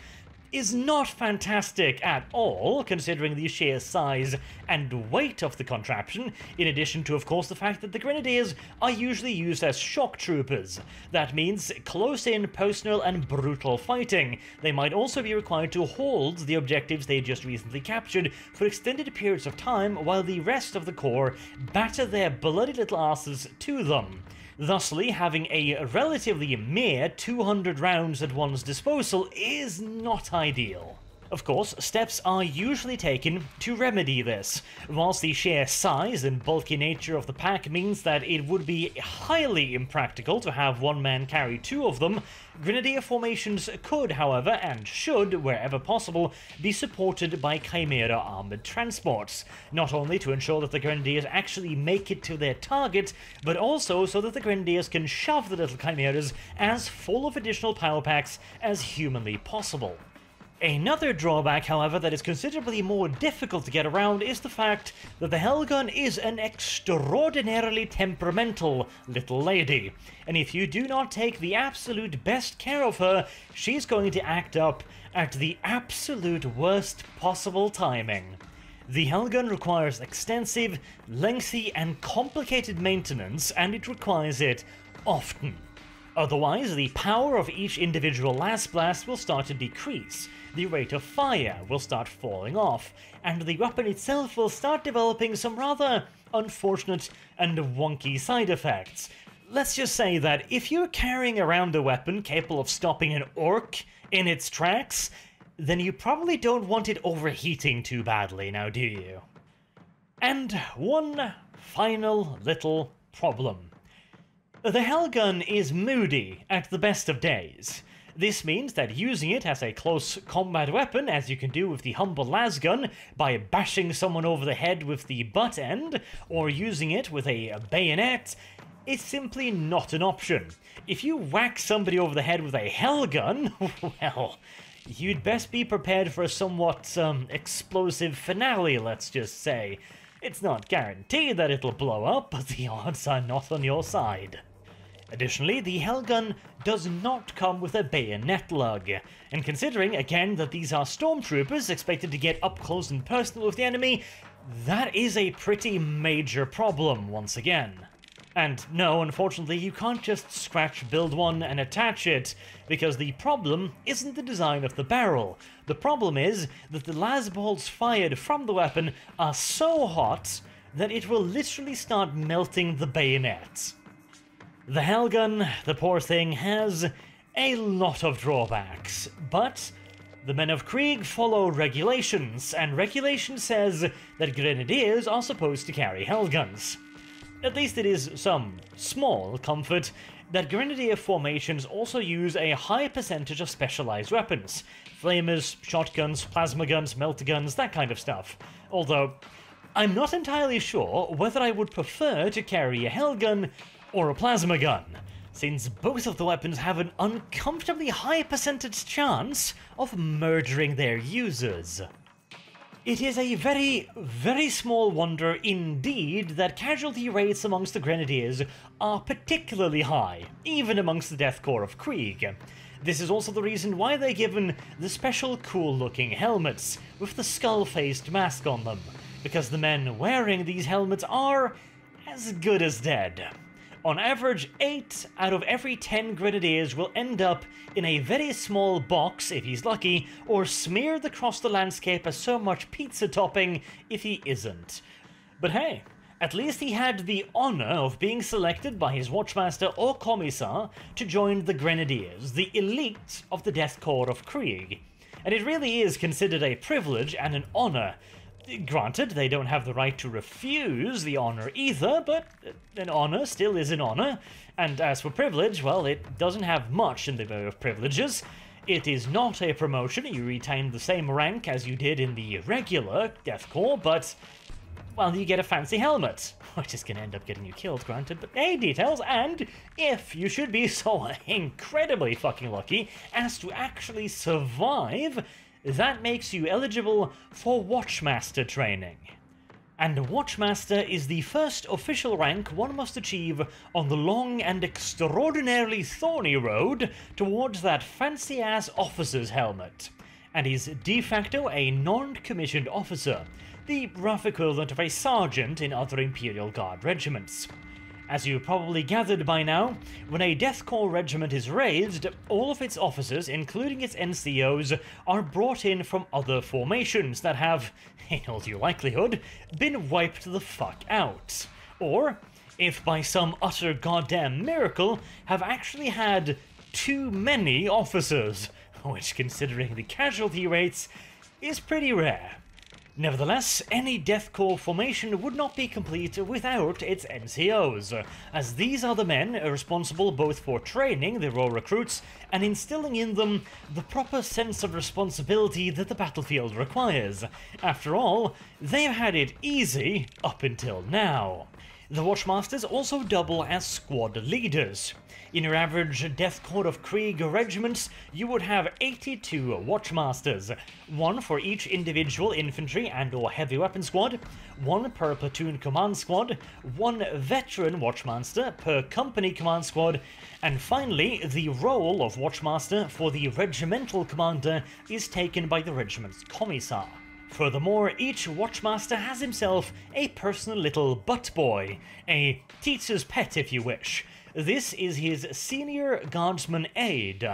[SPEAKER 1] is not fantastic at all, considering the sheer size and weight of the contraption, in addition to, of course, the fact that the Grenadiers are usually used as shock troopers. That means close-in, personal, and brutal fighting. They might also be required to hold the objectives they just recently captured for extended periods of time while the rest of the Korps batter their bloody little asses to them thusly having a relatively mere 200 rounds at one's disposal is not ideal. Of course, steps are usually taken to remedy this. Whilst the sheer size and bulky nature of the pack means that it would be highly impractical to have one man carry two of them, Grenadier formations could, however, and should, wherever possible, be supported by Chimera armored transports, not only to ensure that the Grenadiers actually make it to their target, but also so that the Grenadiers can shove the little Chimeras as full of additional power packs as humanly possible. Another drawback, however, that is considerably more difficult to get around is the fact that the Hellgun is an extraordinarily temperamental little lady, and if you do not take the absolute best care of her, she's going to act up at the absolute worst possible timing. The Hellgun requires extensive, lengthy, and complicated maintenance, and it requires it often. Otherwise, the power of each individual Las Blast will start to decrease, the rate of fire will start falling off, and the weapon itself will start developing some rather unfortunate and wonky side effects. Let's just say that if you're carrying around a weapon capable of stopping an orc in its tracks, then you probably don't want it overheating too badly, now do you? And one final little problem. The Hellgun is moody at the best of days. This means that using it as a close combat weapon, as you can do with the humble lasgun by bashing someone over the head with the butt end, or using it with a bayonet, is simply not an option. If you whack somebody over the head with a hell gun, *laughs* well, you'd best be prepared for a somewhat um, explosive finale, let's just say. It's not guaranteed that it'll blow up, but the odds are not on your side. Additionally, the Hellgun does not come with a bayonet lug, and considering, again, that these are stormtroopers expected to get up close and personal with the enemy, that is a pretty major problem once again. And no, unfortunately, you can't just scratch build one and attach it, because the problem isn't the design of the barrel. The problem is that the las bolts fired from the weapon are so hot that it will literally start melting the bayonet. The Hellgun, the poor thing, has a lot of drawbacks, but The men of Krieg follow regulations, and regulation says that grenadiers are supposed to carry hellguns. At least it is some small comfort that grenadier formations also use a high percentage of specialized weapons flamers, shotguns, plasma guns, melter guns, that kind of stuff. Although, I'm not entirely sure whether I would prefer to carry a hellgun or a plasma gun, since both of the weapons have an uncomfortably high percentage chance of murdering their users. It is a very, very small wonder indeed that casualty rates amongst the Grenadiers are particularly high, even amongst the Death Korps of Krieg. This is also the reason why they're given the special cool looking helmets with the skull faced mask on them, because the men wearing these helmets are as good as dead. On average, 8 out of every 10 grenadiers will end up in a very small box if he's lucky, or smeared across the landscape as so much pizza topping if he isn't. But hey, at least he had the honour of being selected by his Watchmaster or Commissar to join the Grenadiers, the elite of the Death Korps of Krieg. And it really is considered a privilege and an honour Granted, they don't have the right to refuse the honour either, but an honour still is an honour. And as for privilege, well, it doesn't have much in the way of privileges. It is not a promotion, you retain the same rank as you did in the regular Death Korps, but, well, you get a fancy helmet, which is going to end up getting you killed, granted, but hey, details, and if you should be *laughs* so incredibly fucking lucky as to actually survive that makes you eligible for Watchmaster training. And Watchmaster is the first official rank one must achieve on the long and extraordinarily thorny road towards that fancy ass officer's helmet, and is de facto a non commissioned officer, the rough equivalent of a sergeant in other Imperial Guard regiments. As you probably gathered by now, when a Death Korps regiment is raised, all of its officers, including its NCOs, are brought in from other formations that have, *laughs* in all due likelihood, been wiped the fuck out. Or, if by some utter goddamn miracle, have actually had too many officers, *laughs* which, considering the casualty rates, is pretty rare. Nevertheless, any Death Korps formation would not be complete without its NCOs, as these are the men responsible both for training the raw recruits and instilling in them the proper sense of responsibility that the battlefield requires. After all, they've had it easy up until now. The Watchmasters also double as squad leaders. In your average Death Korps of Krieg regiments, you would have 82 Watchmasters, one for each individual infantry and or heavy weapon squad, one per platoon command squad, one veteran Watchmaster per company command squad, and finally, the role of Watchmaster for the regimental commander is taken by the regiment's commissar. Furthermore, each Watchmaster has himself a personal little butt boy, a teacher's pet if you wish, this is his senior guardsman aide.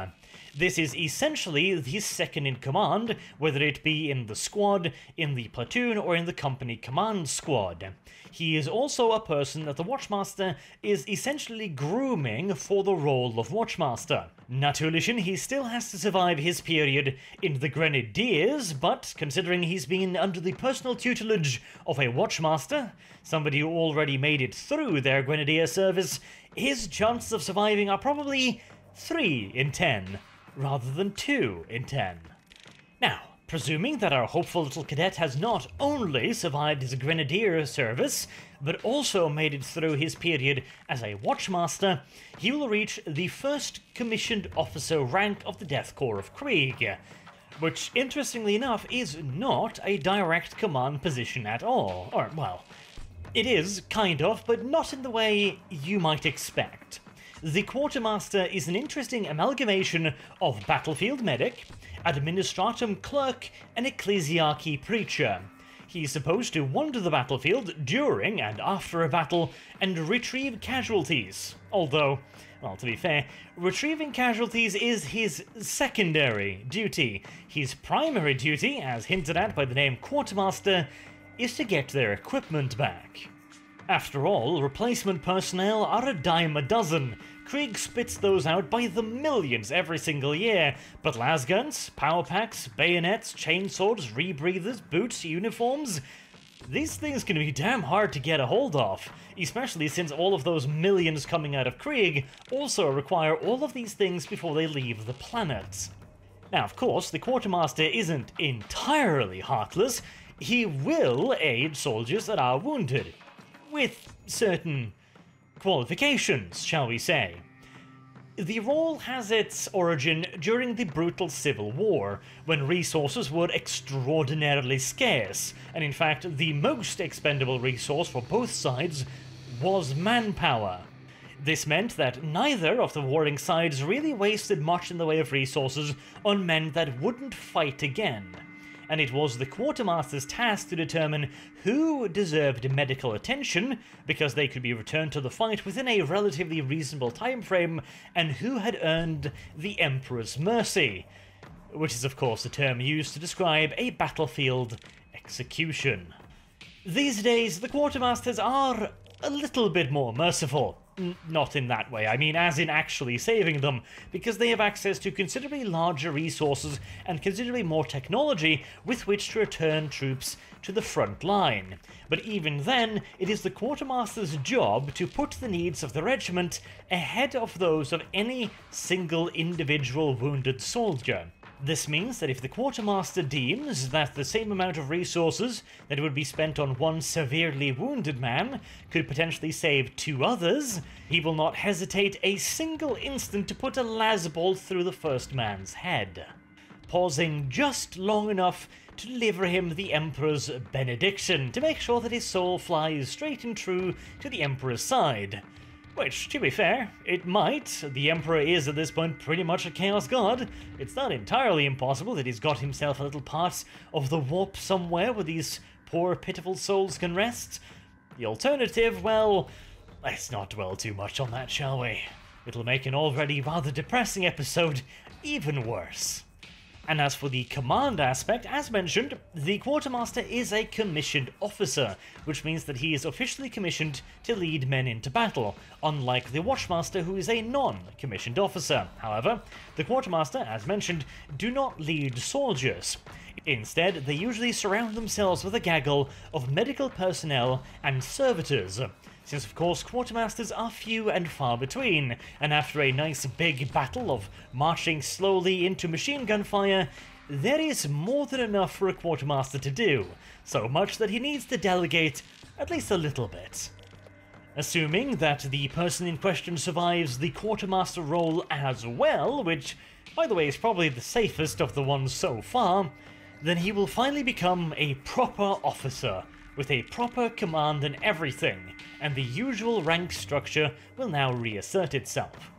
[SPEAKER 1] This is essentially his second in command, whether it be in the squad, in the platoon, or in the company command squad. He is also a person that the Watchmaster is essentially grooming for the role of Watchmaster. Naturlichen, he still has to survive his period in the Grenadiers, but considering he's been under the personal tutelage of a Watchmaster, somebody who already made it through their Grenadier service, his chances of surviving are probably 3 in 10, rather than 2 in 10. Now, presuming that our hopeful little cadet has not only survived his grenadier service, but also made it through his period as a watchmaster, he will reach the first commissioned officer rank of the Death Korps of Krieg, which, interestingly enough, is not a direct command position at all. Or, well, it is, kind of, but not in the way you might expect. The Quartermaster is an interesting amalgamation of battlefield medic, administratum clerk, and ecclesiarchy preacher. He's supposed to wander the battlefield during and after a battle and retrieve casualties. Although, well, to be fair, retrieving casualties is his secondary duty. His primary duty, as hinted at by the name Quartermaster, is to get their equipment back. After all, replacement personnel are a dime a dozen. Krieg spits those out by the millions every single year, but lasguns, power packs, bayonets, chainswords, rebreathers, boots, uniforms, these things can be damn hard to get a hold of, especially since all of those millions coming out of Krieg also require all of these things before they leave the planet. Now, of course, the Quartermaster isn't entirely heartless. He will aid soldiers that are wounded, with certain qualifications, shall we say. The role has its origin during the brutal Civil War, when resources were extraordinarily scarce, and in fact, the most expendable resource for both sides was manpower. This meant that neither of the warring sides really wasted much in the way of resources on men that wouldn't fight again and it was the quartermaster's task to determine who deserved medical attention, because they could be returned to the fight within a relatively reasonable time frame, and who had earned the Emperor's mercy, which is of course a term used to describe a battlefield execution. These days, the quartermasters are a little bit more merciful not in that way, I mean as in actually saving them, because they have access to considerably larger resources and considerably more technology with which to return troops to the front line. But even then, it is the quartermaster's job to put the needs of the regiment ahead of those of any single individual wounded soldier. This means that if the quartermaster deems that the same amount of resources that would be spent on one severely wounded man could potentially save two others, he will not hesitate a single instant to put a lasbolt through the first man's head, pausing just long enough to deliver him the Emperor's benediction to make sure that his soul flies straight and true to the Emperor's side. Which, to be fair, it might. The Emperor is at this point pretty much a Chaos God. It's not entirely impossible that he's got himself a little part of the warp somewhere where these poor pitiful souls can rest. The alternative, well, let's not dwell too much on that, shall we? It'll make an already rather depressing episode even worse. And as for the command aspect, as mentioned, the Quartermaster is a commissioned officer, which means that he is officially commissioned to lead men into battle, unlike the Watchmaster who is a non-commissioned officer. However, the Quartermaster, as mentioned, do not lead soldiers. Instead, they usually surround themselves with a gaggle of medical personnel and servitors, since of course quartermasters are few and far between, and after a nice big battle of marching slowly into machine gun fire, there is more than enough for a quartermaster to do, so much that he needs to delegate at least a little bit. Assuming that the person in question survives the quartermaster role as well, which, by the way, is probably the safest of the ones so far, then he will finally become a proper officer, with a proper command and everything, and the usual rank structure will now reassert itself.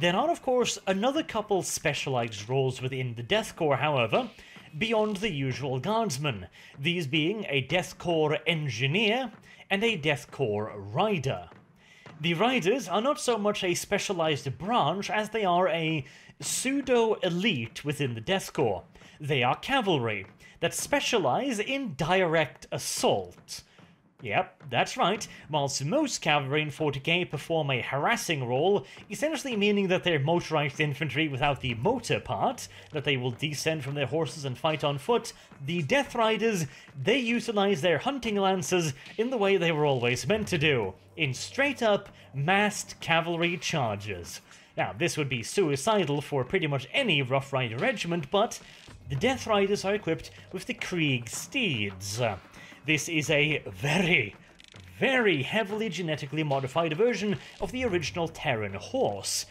[SPEAKER 1] There are of course another couple specialized roles within the Death Korps however, beyond the usual guardsmen, these being a Death Korps engineer and a Death Korps rider. The riders are not so much a specialized branch as they are a pseudo-elite within the Death Korps. They are cavalry, that specialize in direct assault. Yep, that's right. Whilst most cavalry in 40k perform a harassing role, essentially meaning that they're motorized infantry without the motor part, that they will descend from their horses and fight on foot, the Death Riders, they utilize their hunting lances in the way they were always meant to do, in straight up, massed cavalry charges. Now, this would be suicidal for pretty much any Rough Rider regiment, but the Death Riders are equipped with the Krieg Steeds. This is a very, very heavily genetically modified version of the original Terran horse,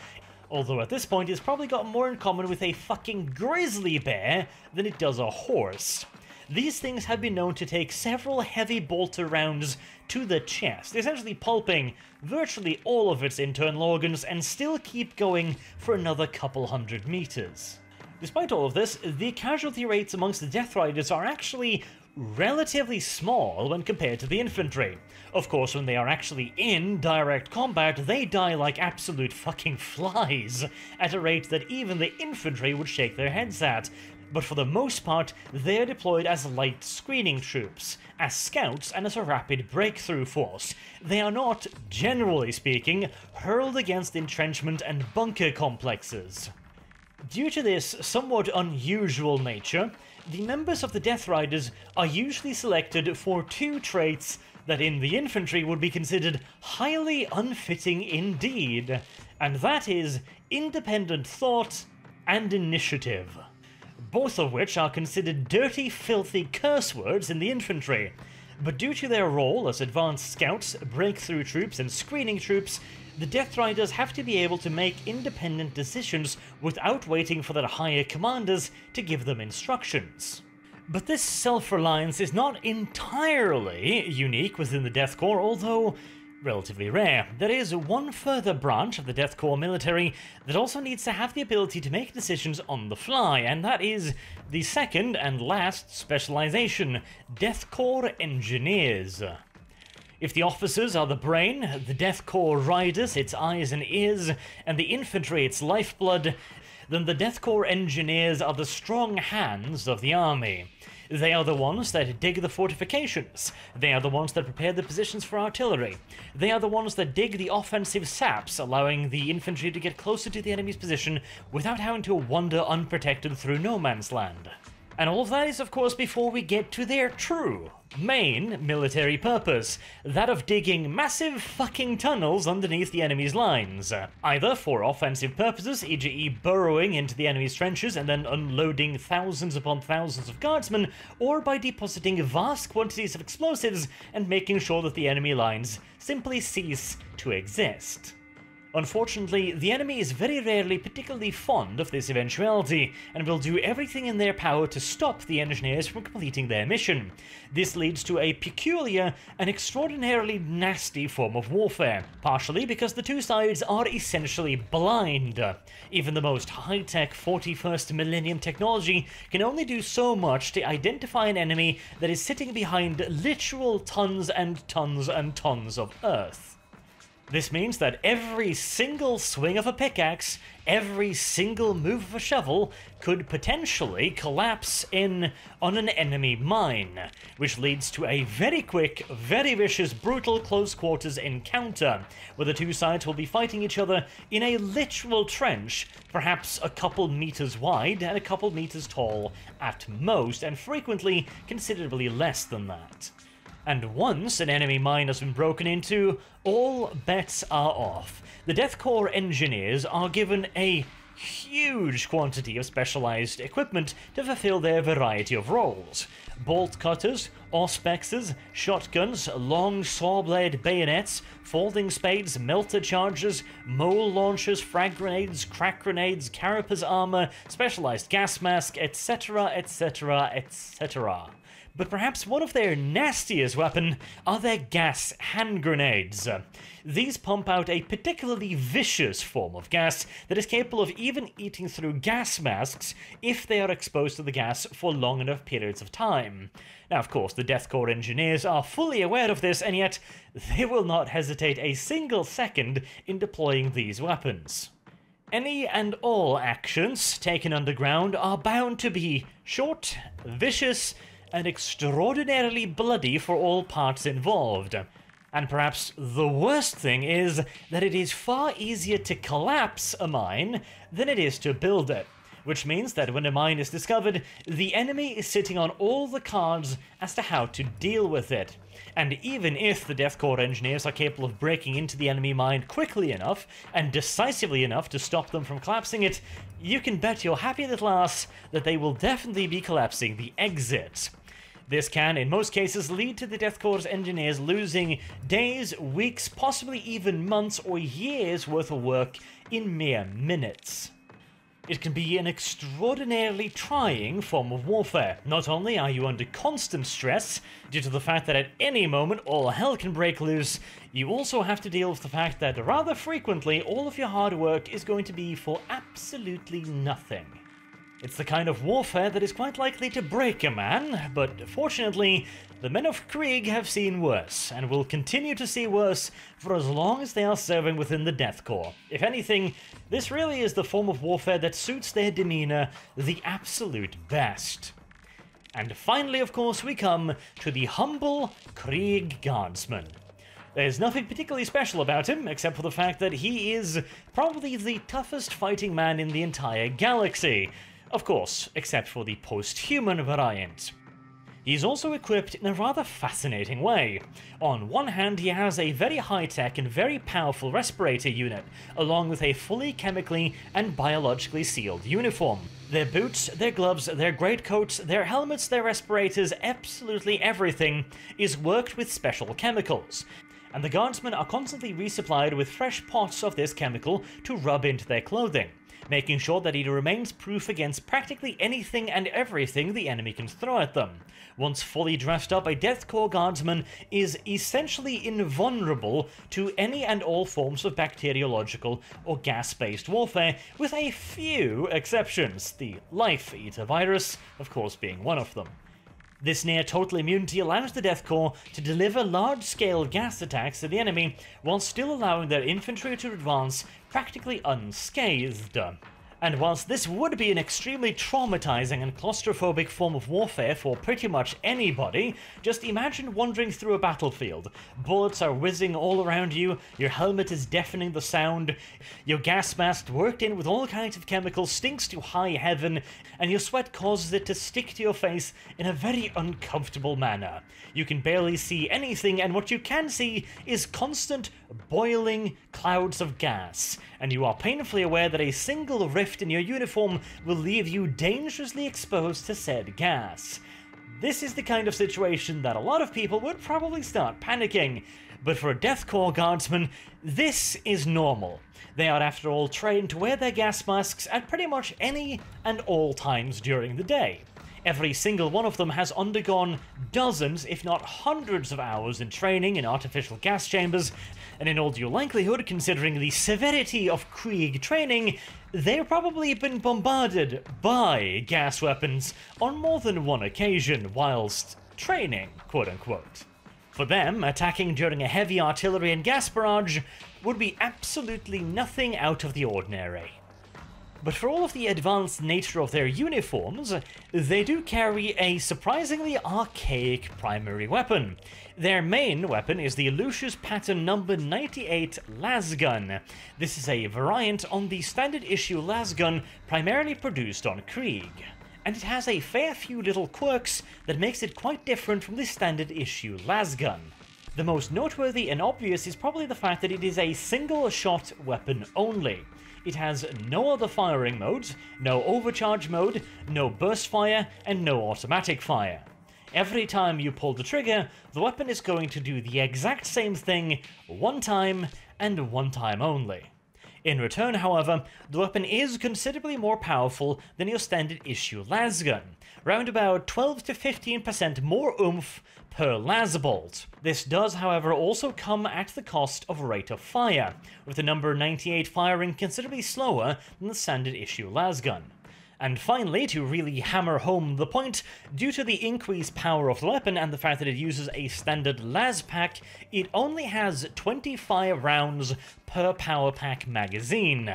[SPEAKER 1] although at this point it's probably got more in common with a fucking grizzly bear than it does a horse. These things have been known to take several heavy bolter rounds to the chest, essentially pulping virtually all of its internal organs and still keep going for another couple hundred meters. Despite all of this, the casualty rates amongst the Death Riders are actually relatively small when compared to the infantry. Of course, when they are actually in direct combat, they die like absolute fucking flies, at a rate that even the infantry would shake their heads at. but for the most part, they are deployed as light screening troops, as scouts, and as a rapid breakthrough force. They are not, generally speaking, hurled against entrenchment and bunker complexes. Due to this somewhat unusual nature, the members of the Death Riders are usually selected for two traits that in the infantry would be considered highly unfitting indeed, and that is independent thought and initiative. Both of which are considered dirty, filthy curse words in the infantry, but due to their role as advanced scouts, breakthrough troops, and screening troops, the Death Riders have to be able to make independent decisions without waiting for their higher commanders to give them instructions. But this self-reliance is not entirely unique within the Death Korps, although relatively rare. There is one further branch of the Death Korps military that also needs to have the ability to make decisions on the fly, and that is the second and last specialization, Death Korps Engineers. If the officers are the brain, the Death Korps riders its eyes and ears, and the infantry its lifeblood, then the Death Korps engineers are the strong hands of the army. They are the ones that dig the fortifications. They are the ones that prepare the positions for artillery. They are the ones that dig the offensive saps, allowing the infantry to get closer to the enemy's position without having to wander unprotected through no man's land. And all of that is, of course, before we get to their true, main military purpose that of digging massive fucking tunnels underneath the enemy's lines. Either for offensive purposes, e.g., burrowing into the enemy's trenches and then unloading thousands upon thousands of guardsmen, or by depositing vast quantities of explosives and making sure that the enemy lines simply cease to exist. Unfortunately, the enemy is very rarely particularly fond of this eventuality, and will do everything in their power to stop the engineers from completing their mission. This leads to a peculiar and extraordinarily nasty form of warfare, partially because the two sides are essentially blind. Even the most high-tech 41st millennium technology can only do so much to identify an enemy that is sitting behind literal tons and tons and tons of earth. This means that every single swing of a pickaxe, every single move of a shovel, could potentially collapse in on an enemy mine, which leads to a very quick, very vicious, brutal close quarters encounter, where the two sides will be fighting each other in a literal trench, perhaps a couple meters wide and a couple meters tall at most, and frequently considerably less than that. And once an enemy mine has been broken into, all bets are off. The Death Korps engineers are given a huge quantity of specialized equipment to fulfill their variety of roles. Bolt cutters, auspexes, shotguns, long saw blade bayonets, folding spades, melta charges, mole launchers, frag grenades, crack grenades, carapace armor, specialized gas mask, etc., etc., etc but perhaps one of their nastiest weapon are their gas hand grenades. These pump out a particularly vicious form of gas that is capable of even eating through gas masks if they are exposed to the gas for long enough periods of time. Now, of course, the Death Korps engineers are fully aware of this, and yet they will not hesitate a single second in deploying these weapons. Any and all actions taken underground are bound to be short, vicious, and extraordinarily bloody for all parts involved. And perhaps the worst thing is that it is far easier to collapse a mine than it is to build it. Which means that when a mine is discovered, the enemy is sitting on all the cards as to how to deal with it. And even if the Death Korps engineers are capable of breaking into the enemy mine quickly enough and decisively enough to stop them from collapsing it, you can bet your happy little ass that they will definitely be collapsing the exit. This can, in most cases, lead to the Death Korps engineers losing days, weeks, possibly even months or years worth of work in mere minutes. It can be an extraordinarily trying form of warfare. Not only are you under constant stress, due to the fact that at any moment all hell can break loose, you also have to deal with the fact that rather frequently all of your hard work is going to be for absolutely nothing. It's the kind of warfare that is quite likely to break a man, but fortunately, the men of Krieg have seen worse, and will continue to see worse for as long as they are serving within the Death Korps. If anything, this really is the form of warfare that suits their demeanor the absolute best. And finally, of course, we come to the humble Krieg Guardsman. There's nothing particularly special about him, except for the fact that he is probably the toughest fighting man in the entire galaxy. Of course, except for the post-human variant. He's also equipped in a rather fascinating way. On one hand, he has a very high-tech and very powerful respirator unit, along with a fully chemically and biologically sealed uniform. Their boots, their gloves, their greatcoats, their helmets, their respirators, absolutely everything is worked with special chemicals. And the guardsmen are constantly resupplied with fresh pots of this chemical to rub into their clothing making sure that he remains proof against practically anything and everything the enemy can throw at them. Once fully dressed up, a Death Korps guardsman is essentially invulnerable to any and all forms of bacteriological or gas-based warfare, with a few exceptions, the Life Eater virus, of course, being one of them. This near total immunity allows the Death Korps to deliver large-scale gas attacks to the enemy while still allowing their infantry to advance practically unscathed. And whilst this would be an extremely traumatizing and claustrophobic form of warfare for pretty much anybody, just imagine wandering through a battlefield. Bullets are whizzing all around you, your helmet is deafening the sound, your gas mask worked in with all kinds of chemicals stinks to high heaven, and your sweat causes it to stick to your face in a very uncomfortable manner. You can barely see anything, and what you can see is constant boiling clouds of gas, and you are painfully aware that a single rift in your uniform will leave you dangerously exposed to said gas. This is the kind of situation that a lot of people would probably start panicking, but for a Death Korps guardsman, this is normal. They are, after all, trained to wear their gas masks at pretty much any and all times during the day. Every single one of them has undergone dozens, if not hundreds of hours in training in artificial gas chambers, and in all due likelihood, considering the severity of Krieg training, they've probably been bombarded by gas weapons on more than one occasion whilst training, quote unquote. For them, attacking during a heavy artillery and gas barrage would be absolutely nothing out of the ordinary. But for all of the advanced nature of their uniforms, they do carry a surprisingly archaic primary weapon. Their main weapon is the Lucius Pattern number 98 lasgun. This is a variant on the standard issue lasgun primarily produced on Krieg. And it has a fair few little quirks that makes it quite different from the standard issue lasgun. The most noteworthy and obvious is probably the fact that it is a single shot weapon only. It has no other firing modes, no overcharge mode, no burst fire, and no automatic fire. Every time you pull the trigger, the weapon is going to do the exact same thing one time and one time only. In return, however, the weapon is considerably more powerful than your standard issue lasgun, round about 12 to 15% more oomph per lasbolt. This does, however, also come at the cost of rate of fire, with the number 98 firing considerably slower than the standard issue lasgun. And finally, to really hammer home the point, due to the increased power of the weapon and the fact that it uses a standard las pack, it only has 25 rounds per power pack magazine.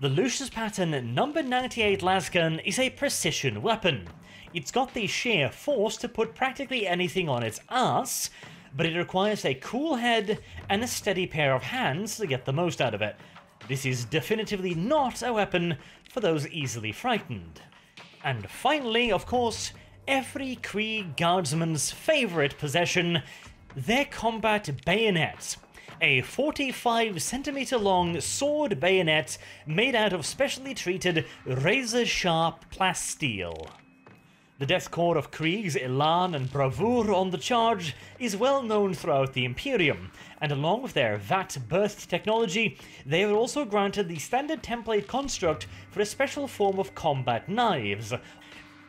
[SPEAKER 1] The Lucius Pattern number 98 lasgun is a precision weapon. It's got the sheer force to put practically anything on its ass, but it requires a cool head and a steady pair of hands to get the most out of it. This is definitively not a weapon for those easily frightened. And finally, of course, every Krieg guardsman's favourite possession, their combat bayonet. A 45 centimeter long sword bayonet made out of specially treated razor sharp plasteel. The Death Korps of Krieg's elan and bravura on the charge is well known throughout the Imperium, and along with their VAT burst technology, they were also granted the standard template construct for a special form of combat knives.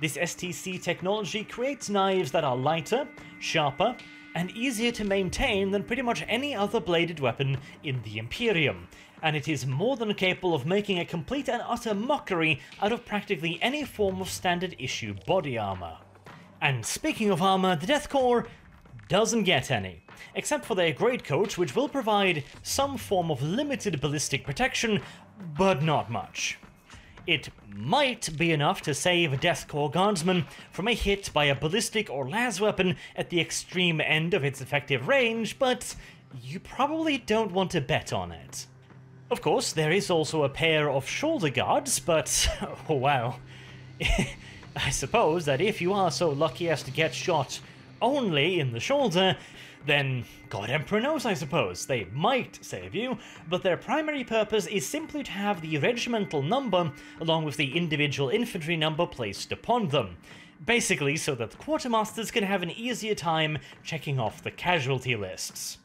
[SPEAKER 1] This STC technology creates knives that are lighter, sharper, and easier to maintain than pretty much any other bladed weapon in the Imperium, and it is more than capable of making a complete and utter mockery out of practically any form of standard issue body armor. And speaking of armor, the Death Korps doesn't get any, except for their greatcoat, which will provide some form of limited ballistic protection, but not much. It might be enough to save a Death Korps guardsman from a hit by a ballistic or las weapon at the extreme end of its effective range, but you probably don't want to bet on it. Of course, there is also a pair of shoulder guards, but *laughs* oh wow. *laughs* I suppose that if you are so lucky as to get shot only in the shoulder, then God Emperor knows, I suppose. They might save you, but their primary purpose is simply to have the regimental number along with the individual infantry number placed upon them. Basically, so that the quartermasters can have an easier time checking off the casualty lists.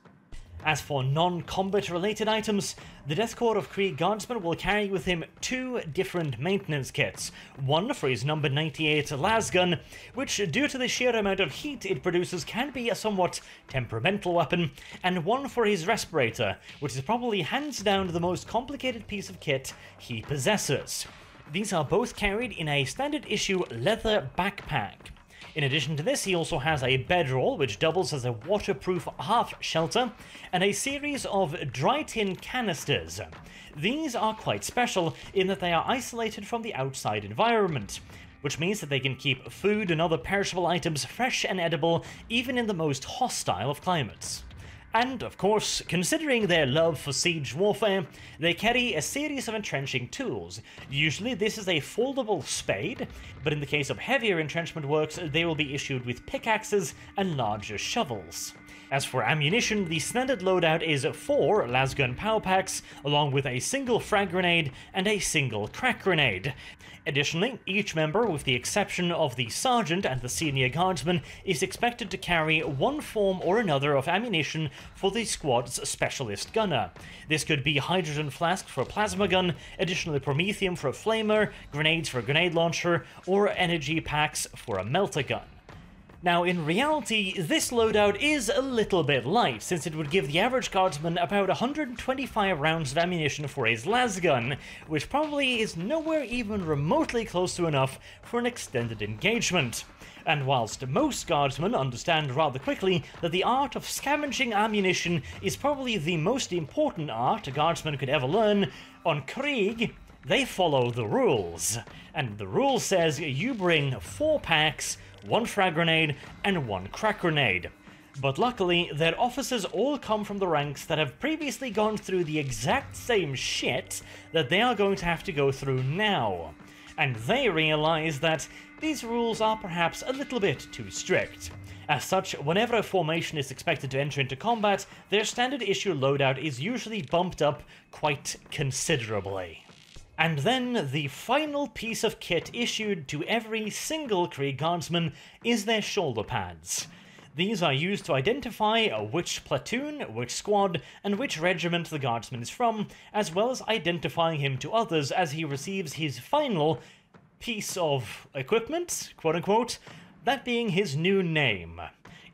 [SPEAKER 1] As for non-combat related items, the Death Korps of Krieg Guardsman will carry with him two different maintenance kits. One for his number 98 lasgun, which due to the sheer amount of heat it produces can be a somewhat temperamental weapon, and one for his respirator, which is probably hands down the most complicated piece of kit he possesses. These are both carried in a standard issue leather backpack. In addition to this, he also has a bedroll, which doubles as a waterproof half shelter, and a series of dry tin canisters. These are quite special in that they are isolated from the outside environment, which means that they can keep food and other perishable items fresh and edible even in the most hostile of climates. And, of course, considering their love for siege warfare, they carry a series of entrenching tools. Usually this is a foldable spade, but in the case of heavier entrenchment works, they will be issued with pickaxes and larger shovels. As for ammunition, the standard loadout is four lasgun power packs, along with a single frag grenade and a single crack grenade. Additionally, each member, with the exception of the sergeant and the senior guardsman, is expected to carry one form or another of ammunition for the squad's specialist gunner. This could be hydrogen flask for a plasma gun, additionally promethium for a flamer, grenades for a grenade launcher, or energy packs for a melta gun. Now, in reality, this loadout is a little bit light, since it would give the average guardsman about 125 rounds of ammunition for his lasgun, which probably is nowhere even remotely close to enough for an extended engagement. And whilst most guardsmen understand rather quickly that the art of scavenging ammunition is probably the most important art a guardsman could ever learn, on Krieg, they follow the rules. And the rule says you bring four packs one frag grenade, and one crack grenade. But luckily, their officers all come from the ranks that have previously gone through the exact same shit that they are going to have to go through now. And they realize that these rules are perhaps a little bit too strict. As such, whenever a formation is expected to enter into combat, their standard issue loadout is usually bumped up quite considerably. And then the final piece of kit issued to every single Krieg Guardsman is their shoulder pads. These are used to identify which platoon, which squad, and which regiment the guardsman is from, as well as identifying him to others as he receives his final piece of equipment, quote unquote, that being his new name.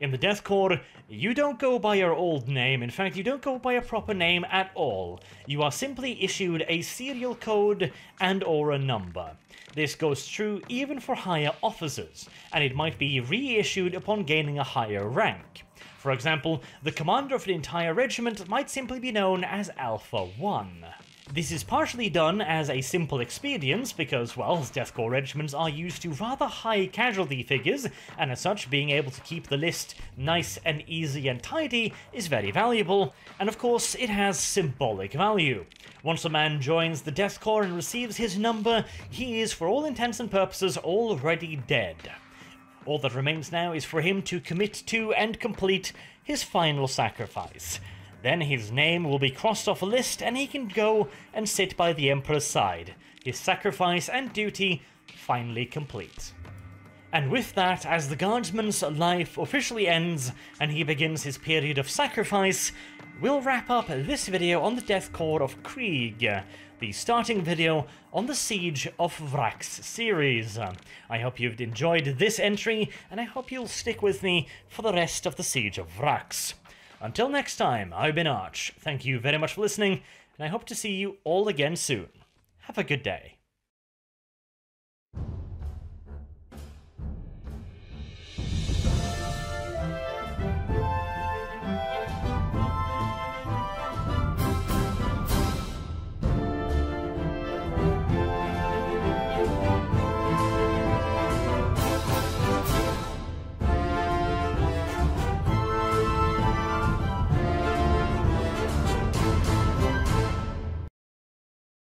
[SPEAKER 1] In the Death Korps, you don't go by your old name. In fact, you don't go by a proper name at all. You are simply issued a serial code and or a number. This goes true even for higher officers, and it might be reissued upon gaining a higher rank. For example, the commander of an entire regiment might simply be known as Alpha 1. This is partially done as a simple expedience because, well, Death Korps regiments are used to rather high casualty figures, and as such, being able to keep the list nice and easy and tidy is very valuable, and of course, it has symbolic value. Once a man joins the Death Korps and receives his number, he is, for all intents and purposes, already dead. All that remains now is for him to commit to and complete his final sacrifice. Then his name will be crossed off a list and he can go and sit by the Emperor's side, his sacrifice and duty finally complete. And with that, as the guardsman's life officially ends and he begins his period of sacrifice, we'll wrap up this video on the Death Korps of Krieg, the starting video on the Siege of Vraks series. I hope you've enjoyed this entry, and I hope you'll stick with me for the rest of the Siege of Vraks. Until next time, I've been Arch. Thank you very much for listening, and I hope to see you all again soon. Have a good day.